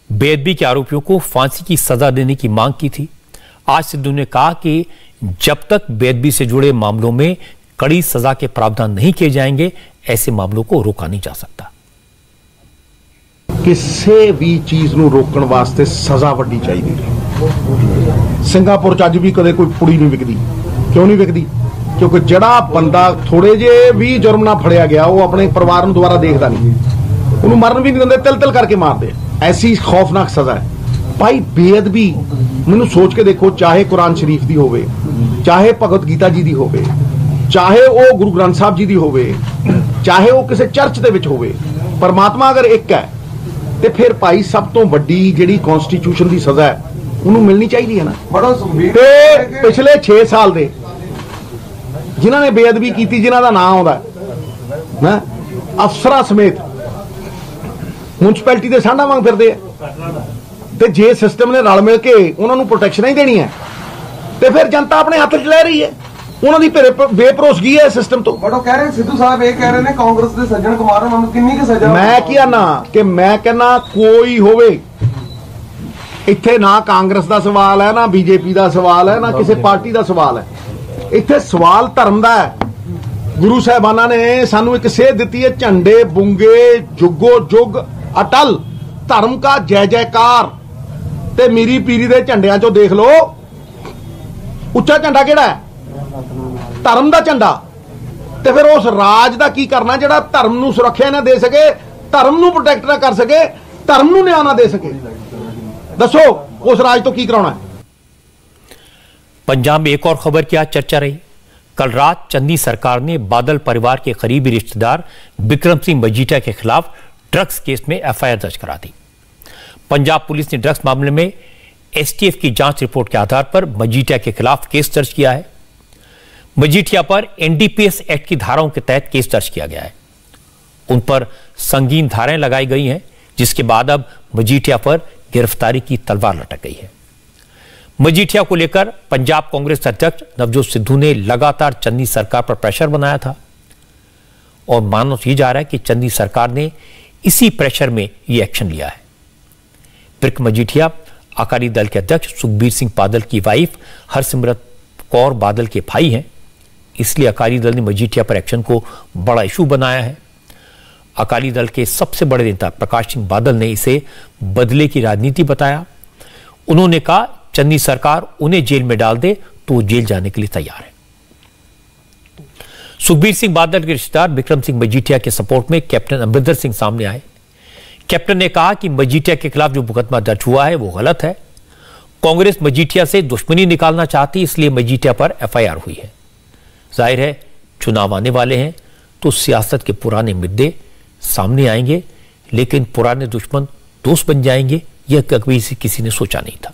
[SPEAKER 1] बेदबी के आरोपियों को फांसी की सजा देने की मांग की थी आज सिद्धू ने कहा कि जब तक बेदबी से जुड़े मामलों में कड़ी सजा के प्रावधान नहीं किए जाएंगे ऐसे मामलों को रोका नहीं जा सकता
[SPEAKER 17] ਕਿਸੇ ਵੀ ਚੀਜ਼ ਨੂੰ ਰੋਕਣ ਵਾਸਤੇ ਸਜ਼ਾ ਵੱਡੀ ਚਾਹੀਦੀ ਹੈ ਸਿੰਗਾਪੁਰ ਚ ਅੱਜ ਵੀ ਕਦੇ ਕੋਈ ਪੁੜੀ ਨਹੀਂ ਵਿਕਦੀ ਕਿਉਂ ਨਹੀਂ ਵਿਕਦੀ ਕਿਉਂਕਿ ਜਿਹੜਾ ਬੰਦਾ ਥੋੜੇ ਜੇ ਵੀ ਜੁਰਮ ਨਾਲ ਫੜਿਆ ਗਿਆ ਉਹ ਆਪਣੇ ਪਰਿਵਾਰ ਨੂੰ ਦੁਬਾਰਾ ਦੇਖਦਾ ਨਹੀਂ ਉਹਨੂੰ ਮਰਨ ਵੀ ਨਹੀਂ ਦਿੰਦੇ ਤਿਲ ਤਿਲ ਕਰਕੇ ਮਾਰਦੇ ਐਸੀ ਖੌਫਨਾਕ ਸਜ਼ਾ ਹੈ ਭਾਈ ਬੇਅਦਬੀ ਮੈਨੂੰ ਸੋਚ ਕੇ ਦੇਖੋ ਚਾਹੇ ਕੁਰਾਨ ਸ਼ਰੀਫ ਦੀ ਹੋਵੇ ਚਾਹੇ ਭਗਵਤ ਗੀਤਾ ਜੀ ਦੀ ਹੋਵੇ ਚਾਹੇ ਉਹ ਗੁਰੂ ਗ੍ਰੰਥ ਸਾਹਿਬ ਜੀ ਦੀ ਹੋਵੇ ਚਾਹੇ ਉਹ ਕਿਸੇ ਚਰਚ ਦੇ ਵਿੱਚ ਹੋਵੇ ਪਰਮਾਤਮਾ ਅਗਰ ਇੱਕ ਹੈ ਤੇ ਫਿਰ ਭਾਈ ਸਭ ਤੋਂ ਵੱਡੀ ਜਿਹੜੀ ਕਨਸਟੀਟਿਊਸ਼ਨ ਦੀ ਸਜ਼ਾ ਹੈ ਉਹਨੂੰ ਮਿਲਣੀ ਚਾਹੀਦੀ ਹੈ ਨਾ। ਬੜਾ ਤੇ ਪਿਛਲੇ 6 ਸਾਲ ਦੇ ਜਿਨ੍ਹਾਂ ਨੇ ਬੇਅਦਬੀ ਕੀਤੀ ਜਿਨ੍ਹਾਂ ਦਾ ਨਾਮ ਆਉਂਦਾ ਨਾ ਅਫਸਰਾਂ ਸਮੇਤ ਮਿਊਨਿਸਪੈਲਿਟੀ ਦੇ ਸਾਂਢਾ ਵਾਂਗ ਫਿਰਦੇ ਆ। ਤੇ ਜੇ ਸਿਸਟਮ ਨੇ ਰਲ ਮਿਲ ਕੇ ਉਹਨਾਂ ਨੂੰ ਪ੍ਰੋਟੈਕਸ਼ਨ ਹੀ ਦੇਣੀ ਹੈ ਤੇ ਫਿਰ ਜਨਤਾ ਆਪਣੇ ਹੱਥ 'ਚ ਲੈ ਰਹੀ ਹੈ। ਉਹਨਾਂ ਦੀ ਭੇਰੇ- ਬੇਭਰੋਸਗੀ ਹੈ ਸਿਸਟਮ ਤੋਂ?
[SPEAKER 9] ਬਟ ਉਹ ਕਹਿ ਰਹੇ ਸਿੱਧੂ ਸਾਹਿਬ ਇਹ ਕਹਿ ਰਹੇ ਨੇ ਕਾਂਗਰਸ ਦੇ ਸੱਜਣ ਕੁਮਾਰ ਉਹਨਾਂ ਨੂੰ ਕਿੰਨੀ ਕੁ ਸਜ਼ਾ
[SPEAKER 17] ਮੈਂ ਕੀ ਆਨਾ ਕਿ ਮੈਂ ਕਹਿੰਨਾ ਕੋਈ ਹੋਵੇ। ਇੱਥੇ ਨਾ ਕਾਂਗਰਸ ਦਾ ਸਵਾਲ ਹੈ ਨਾ ਬੀਜੇਪੀ ਦਾ ਸਵਾਲ ਹੈ ਨਾ ਕਿਸੇ ਪਾਰਟੀ ਦਾ ਸਵਾਲ ਹੈ। ਇੱਥੇ ਸਵਾਲ ਧਰਮ ਦਾ ਹੈ। ਗੁਰੂ ਸਾਹਿਬਾਨਾਂ ਨੇ ਸਾਨੂੰ ਇੱਕ ਸੇਧ ਦਿੱਤੀ ਹੈ ਝੰਡੇ ਬੁੰਗੇ ਜੁਗੋ ਜੁਗ ਅਟਲ ਧਰਮ ਦਾ ਜੈ ਜੈਕਾਰ। ਤੇ ਮੀਰੀ ਪੀਰੀ ਦੇ ਝੰਡਿਆਂ ਚੋਂ ਦੇਖ ਲਓ। ਉੱਚਾ ਝੰਡਾ ਕਿਹੜਾ ਹੈ? ਧਰਮ ਦਾ ਝੰਡਾ ਤੇ ਫਿਰ ਉਸ ਰਾਜ ਦਾ ਕੀ ਕਰਨਾ ਜਿਹੜਾ ਧਰਮ ਨੂੰ ਸੁਰੱਖਿਆ ਨਾ ਦੇ ਸਕੇ ਧਰਮ ਨੂੰ ਪ੍ਰੋਟੈਕਟ ਨਾ ਕਰ ਸਕੇ ਧਰਮ ਨੂੰ ਨਿਆਂ ਨਾ ਦੇ ਸਕੇ ਦੱਸੋ ਉਸ ਰਾਜ ਤੋਂ ਕੀ ਕਰਾਉਣਾ ਹੈ
[SPEAKER 1] पंजाब में एक और खबर की आज चर्चा रही कल रात चन्नी सरकार ने बादल परिवार के करीबी रिश्तेदार विक्रम सिंह मजीठा के खिलाफ ड्रग्स केस में एफआईआर दर्ज करा दी पंजाब पुलिस ने ड्रग्स मामले में एसटीएफ की जांच रिपोर्ट के आधार पर मजीठिया के खिलाफ केस दर्ज किया है मजीठिया पर एनडीपीएस एक्ट की धाराओं के तहत केस दर्ज किया गया है। उन पर संगीन धाराएँ लगाई गई हैं, जिसके बाद अब मजीठिया पर गिरफ्तारी की तलवार लटक गई है। मजीठिया को लेकर पंजाब कांग्रेस अध्यक्ष नवजोत सिद्धू ने लगातार चन्नी सरकार पर प्रेशर बनाया था। और मानो ये जा रहा है कि चन्नी सरकार ने इसी प्रेशर में ये एक्शन लिया है। ब्रिक मजीठिया अकाली दल के अध्यक्ष सुखबीर सिंह बादल की वाइफ हरसिमरत कौर बादल के भाई हैं। इसलिए अकाली दल ने मजीठिया पर एक्शन को बड़ा इशू बनाया है। अकाली दल के सबसे बड़े नेता प्रकाश सिंह बादल ने इसे बदले की राजनीति बताया। उन्होंने कहा, चन्नी सरकार उन्हें जेल में डाल दे तो जेल जाने के लिए तैयार है। सुखबीर सिंह बादल के रिश्तेदार विक्रम सिंह मजीठिया के सपोर्ट में कैप्टन अमरिंदर सिंह सामने आए। कैप्टन ने कहा कि मजीठिया के खिलाफ जो मुकदमा दर्ज हुआ है, वो गलत है। कांग्रेस मजीठिया से दुश्मनी निकालना चाहती इसलिए मजीठिया पर एफआईआर हुई है। ज़ाहिर है चुनाव आने वाले हैं तो सियासत के पुराने मुद्दे सामने आएँगे लेकिन पुराने दुश्मन दोस्त बन जाएँगे यह कभी से किसी ने सोचा नहीं था।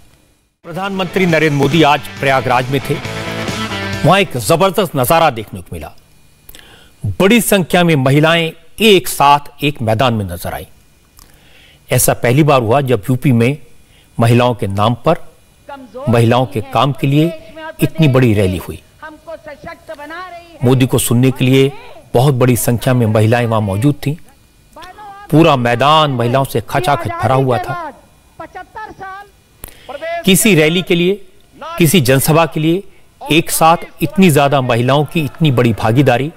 [SPEAKER 1] प्रधानमंत्री नरेंद्र मोदी आज प्रयागराज में थे। वहाँ एक ज़बरदस्त नज़ारा देखने को मिला। बड़ी संख्या में महिलाएँ एक साथ एक मैदान में नज़र आई। ऐसा पहली बार हुआ जब यूपी में महिलाओं के नाम पर महिलाओं के काम के लिए इतनी बड़ी रैली हुई। मोदी को सुनने के लिए बहुत बड़ी संख्या में महिलाएँ वहाँ मौजूद थीं। पूरा मैदान महिलाओं से खचाखच भरा हुआ था। किसी रैली के लिए किसी जनसभा के लिए एक साथ इतनी ज़्यादा महिलाओं की इतनी बड़ी भागीदारी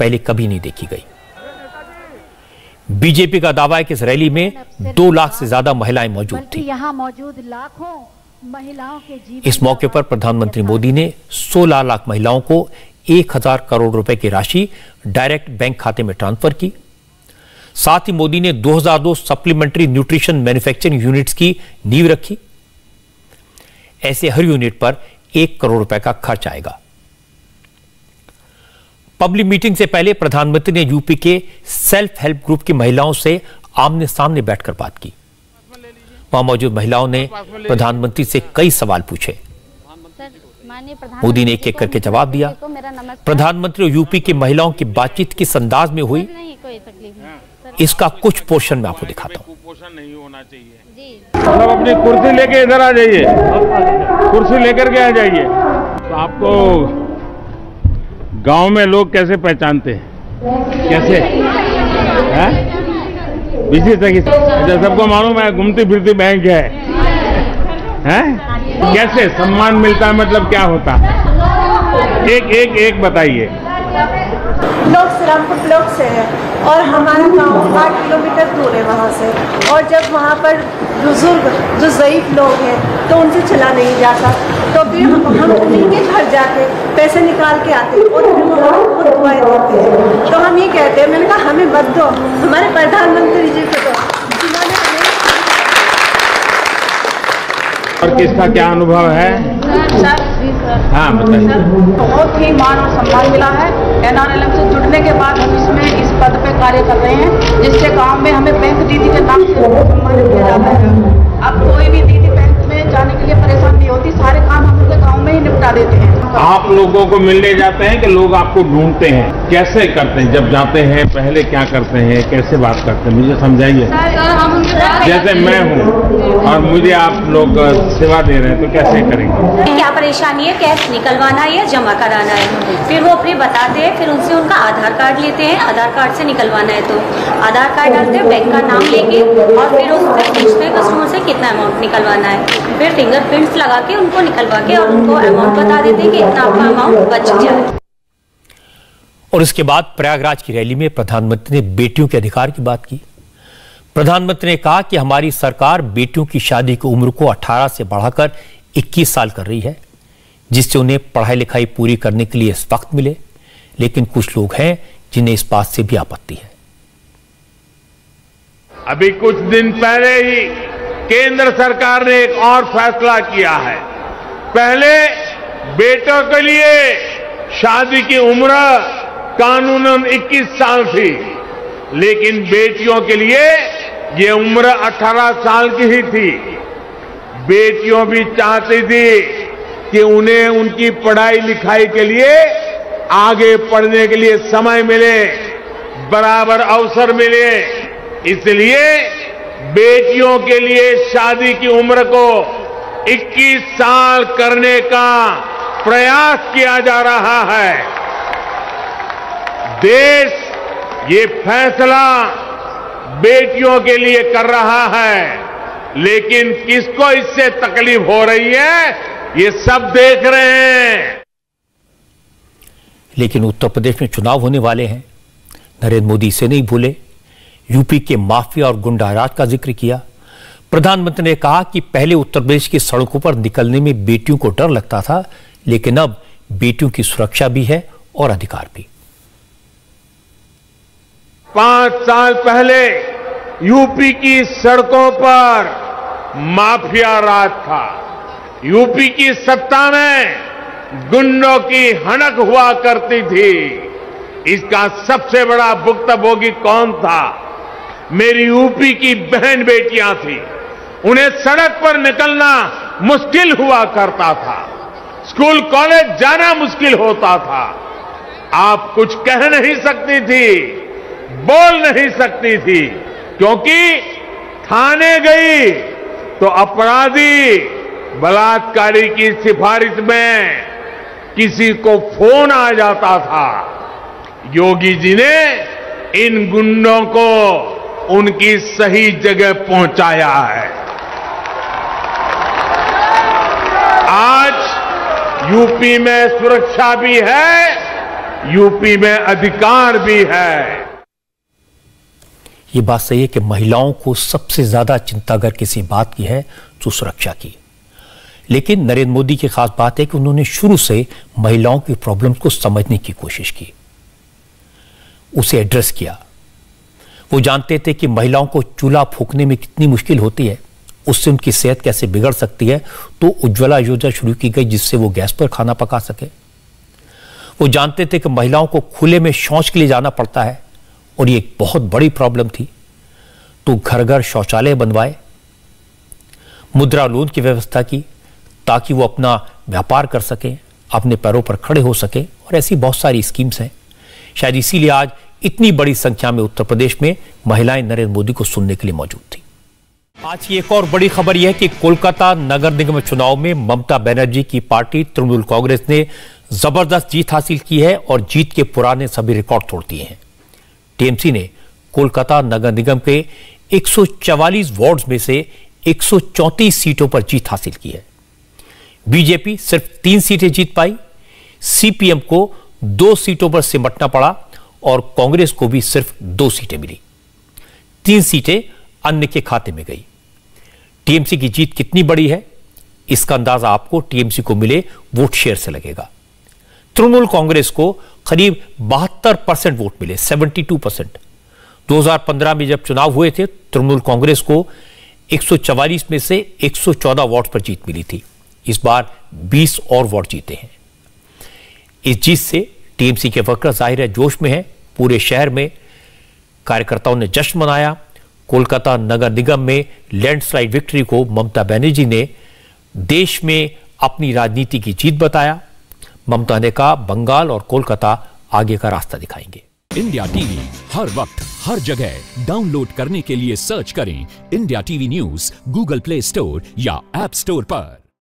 [SPEAKER 1] पहले कभी नहीं देखी गई। बीजेपी का दावा है कि इस रैली में दो लाख से ज़्यादा महिलाएँ मौजूद थी।
[SPEAKER 18] यहाँ मौजूद लाखों महिलाओं के
[SPEAKER 1] इस मौके पर प्रधानमंत्री मोदी ने 16 लाख महिलाओं को 1000 करोड़ रुपए की राशि डायरेक्ट बैंक खाते में ट्रांसफ़र की। साथ ही मोदी ने 2002 सप्लीमेंट्री न्यूट्रिशन मैन्युफैक्चरिंग यूनिट्स की नींव रखी। ऐसे हर यूनिट पर एक करोड़ रुपए का खर्च आएगा। पब्लिक मीटिंग से पहले प्रधानमंत्री ने यूपी के सेल्फ हेल्प ग्रुप की महिलाओं से आमने सामने बैठकर बात की। वहाँ मौजूद महिलाओं ने प्रधानमंत्री से कई सवाल पूछे। मोदी ने एक एक करके जवाब दिया। प्रधानमंत्री और यूपी की महिलाओं की बातचीत किस अंदाज में हुई? इसका कुछ पोर्शन मैं आपको दिखाता हूँ।
[SPEAKER 19] मतलब अपनी कुर्सी लेके इधर आ जाइए। कुर्सी लेकर के आ जाइए। तो आपको गाँव में लोग कैसे पहचानते हैं? कैसे? हैं? बिज़ी तक अच्छा सबको मालूम है घूमती फिरती बैंक है। हैं? कैसे? सम्मान मिलता है मतलब क्या होता? है एक एक एक बताइए।
[SPEAKER 20] लोग श्रीरामपुर ब्लॉक से है और हमारा गाँव आठ किलोमीटर दूर है वहाँ से। और जब वहाँ पर बुज़ुर्ग जो ज़यीफ लोग हैं तो उनसे चला नहीं जाता। तो फिर हम हम उन्हीं के घर जाके पैसे निकाल के आते हैं और फिर वो हमें खुद दुआएँ देते हैं। तो हम ये कहते हैं, मैंने कहा, हमें मत दो। हमारे प्रधानमंत्री जी को दो जिन्होंने
[SPEAKER 19] और किसका क्या अनुभव है? हाँ बताइए।
[SPEAKER 21] बहुत ही मान और सम्मान मिला है। एनआरएलएम से जुड़ने के बाद हम इसमें इस पद पे कार्य कर रहे हैं जिससे काम में हमें बैंक दीदी के नाम से सम्मानित किया जाता है। अब कोई भी दीदी बैंक में जाने के लिए परेशान नहीं होती, सारे काम हम में ही निपटा देते हैं।
[SPEAKER 19] आप लोगों को मिलने जाते हैं कि लोग आपको ढूंढते हैं। कैसे करते हैं? जब जाते हैं पहले क्या करते हैं? कैसे बात करते हैं? मुझे समझाइए।
[SPEAKER 21] सर हम उनके
[SPEAKER 19] जैसे मैं हूँ और मुझे आप लोग सेवा दे रहे हैं तो कैसे करेंगे?
[SPEAKER 22] क्या परेशानी है? कैश निकलवाना है या जमा कराना है? फिर वो अपने बताते हैं फिर उनसे उनका आधार कार्ड लेते हैं। आधार कार्ड से निकलवाना है तो आधार कार्ड डालते हैं बैंक का नाम लेके और फिर उससे पूछते हैं कस्टमर से कितना अमाउंट निकलवाना है। फिर फिंगरप्रिंट्स लगा के उनको निकलवा के और उनको अमाउंट बता देते हैं कि इतना आपका अमाउंट बच जाए
[SPEAKER 1] और इसके बाद प्रयागराज की रैली में प्रधानमंत्री ने बेटियों के अधिकार की बात की। प्रधानमंत्री ने कहा कि हमारी सरकार बेटियों की शादी की उम्र को 18 से बढ़ाकर 21 साल कर रही है जिससे उन्हें पढ़ाई लिखाई पूरी करने के लिए इस वक्त मिले। लेकिन कुछ लोग हैं जिन्हें इस बात से भी आपत्ति है।
[SPEAKER 19] अभी कुछ दिन पहले ही केंद्र सरकार ने एक और फैसला किया है। पहले बेटों के लिए शादी की उम्र कानूनन 21 साल थी। लेकिन बेटियों के लिए ये उम्र 18 साल की ही थी। बेटियों भी चाहती थी कि उन्हें उनकी पढ़ाई लिखाई के लिए आगे पढ़ने के लिए समय मिले, बराबर अवसर मिले। इसलिए बेटियों के लिए शादी की उम्र को 21 साल करने का प्रयास किया जा रहा है। देश ये फैसला बेटियों के लिए कर रहा है, लेकिन किसको इससे तकलीफ़ हो रही है, ये सब देख रहे हैं।
[SPEAKER 1] लेकिन उत्तर प्रदेश में चुनाव होने वाले हैं। नरेंद्र मोदी इसे नहीं भूले। यूपी के माफिया और गुंडाराज का ज़िक्र किया। प्रधानमंत्री ने कहा कि पहले उत्तर प्रदेश की सड़कों पर निकलने में बेटियों को डर लगता था, लेकिन अब बेटियों की सुरक्षा भी है और अधिकार भी।
[SPEAKER 19] पाँच साल पहले यूपी की सड़कों पर माफिया राज था। यूपी की सत्ता में गुंडों की हनक हुआ करती थी। इसका सबसे बड़ा भुक्तभोगी कौन था? मेरी यूपी की बहन बेटियाँ थी। उन्हें सड़क पर निकलना मुश्किल हुआ करता था। स्कूल, कॉलेज जाना मुश्किल होता था। आप कुछ कह नहीं सकती थी, बोल नहीं सकती थी, क्योंकि थाने गई तो अपराधी, बलात्कारी की सिफारिश में किसी को फ़ोन आ जाता था। योगी जी ने इन गुंडों को उनकी सही जगह पहुँचाया है आज यूपी में सुरक्षा भी है, यूपी में अधिकार भी है।
[SPEAKER 1] ये बात सही है कि महिलाओं को सबसे ज़्यादा चिंता अगर किसी बात की है तो सुरक्षा की। लेकिन नरेंद्र मोदी की खास बात है कि उन्होंने शुरू से महिलाओं की प्रॉब्लम को समझने की कोशिश की। उसे एड्रेस किया। वो जानते थे कि महिलाओं को चूल्हा फूकने में कितनी मुश्किल होती है। उससे उनकी सेहत कैसे बिगड़ सकती है? तो उज्ज्वला योजना शुरू की गई जिससे वो गैस पर खाना पका सके। वो जानते थे कि महिलाओं को खुले में शौच के लिए जाना पड़ता है और ये एक बहुत बड़ी प्रॉब्लम थी। तो घर घर शौचालय बनवाए, मुद्रा लोन की व्यवस्था की ताकि वो अपना व्यापार कर सकें, अपने पैरों पर खड़े हो सके और ऐसी बहुत सारी स्कीम्स हैं। शायद इसीलिए आज इतनी बड़ी संख्या में उत्तर प्रदेश में महिलाएँ नरेंद्र मोदी को सुनने के लिए मौजूद थी। आज की एक और बड़ी खबर यह है कि कोलकाता नगर निगम चुनाव में ममता बनर्जी की पार्टी तृणमूल कांग्रेस ने ज़बरदस्त जीत हासिल की है और जीत के पुराने सभी रिकॉर्ड तोड़ दिए हैं। टीएमसी ने कोलकाता नगर निगम के 144 वार्ड्स में से 134 सीटों पर जीत हासिल की है। बीजेपी सिर्फ़ तीन सीटें जीत पाई, सीपीएम को दो सीटों पर सिमटना पड़ा और कांग्रेस को भी सिर्फ़ दो सीटें मिली। तीन सीटें अन्य के खाते में गई। टीएमसी की जीत कितनी बड़ी है? इसका अंदाज़ा आपको टीएमसी को मिले, वोट शेयर से लगेगा। तृणमूल कांग्रेस को करीब बहत्तर परसेंट वोट मिले 72 परसेंट। दो में जब चुनाव हुए थे, तृणमूल कांग्रेस को 144 में से 114 वोट पर जीत मिली थी। इस बार 20 और वोट जीते हैं। इस जीत से टीएमसी के वर्कर ज़ाहिर है जोश में हैं। पूरे शहर में कार्यकर्ताओं ने जश्न मनाया। कोलकाता नगर निगम में लैंडस्लाइड विक्ट्री को ममता बनर्जी ने देश में अपनी राजनीति की जीत बताया। ममता ने कहा, बंगाल और कोलकाता आगे का रास्ता दिखाएँगे।
[SPEAKER 23] इंडिया टीवी, हर वक्त, हर जगह। डाउनलोड करने के लिए सर्च करें India TV news, Google Play Store या एप स्टोर पर।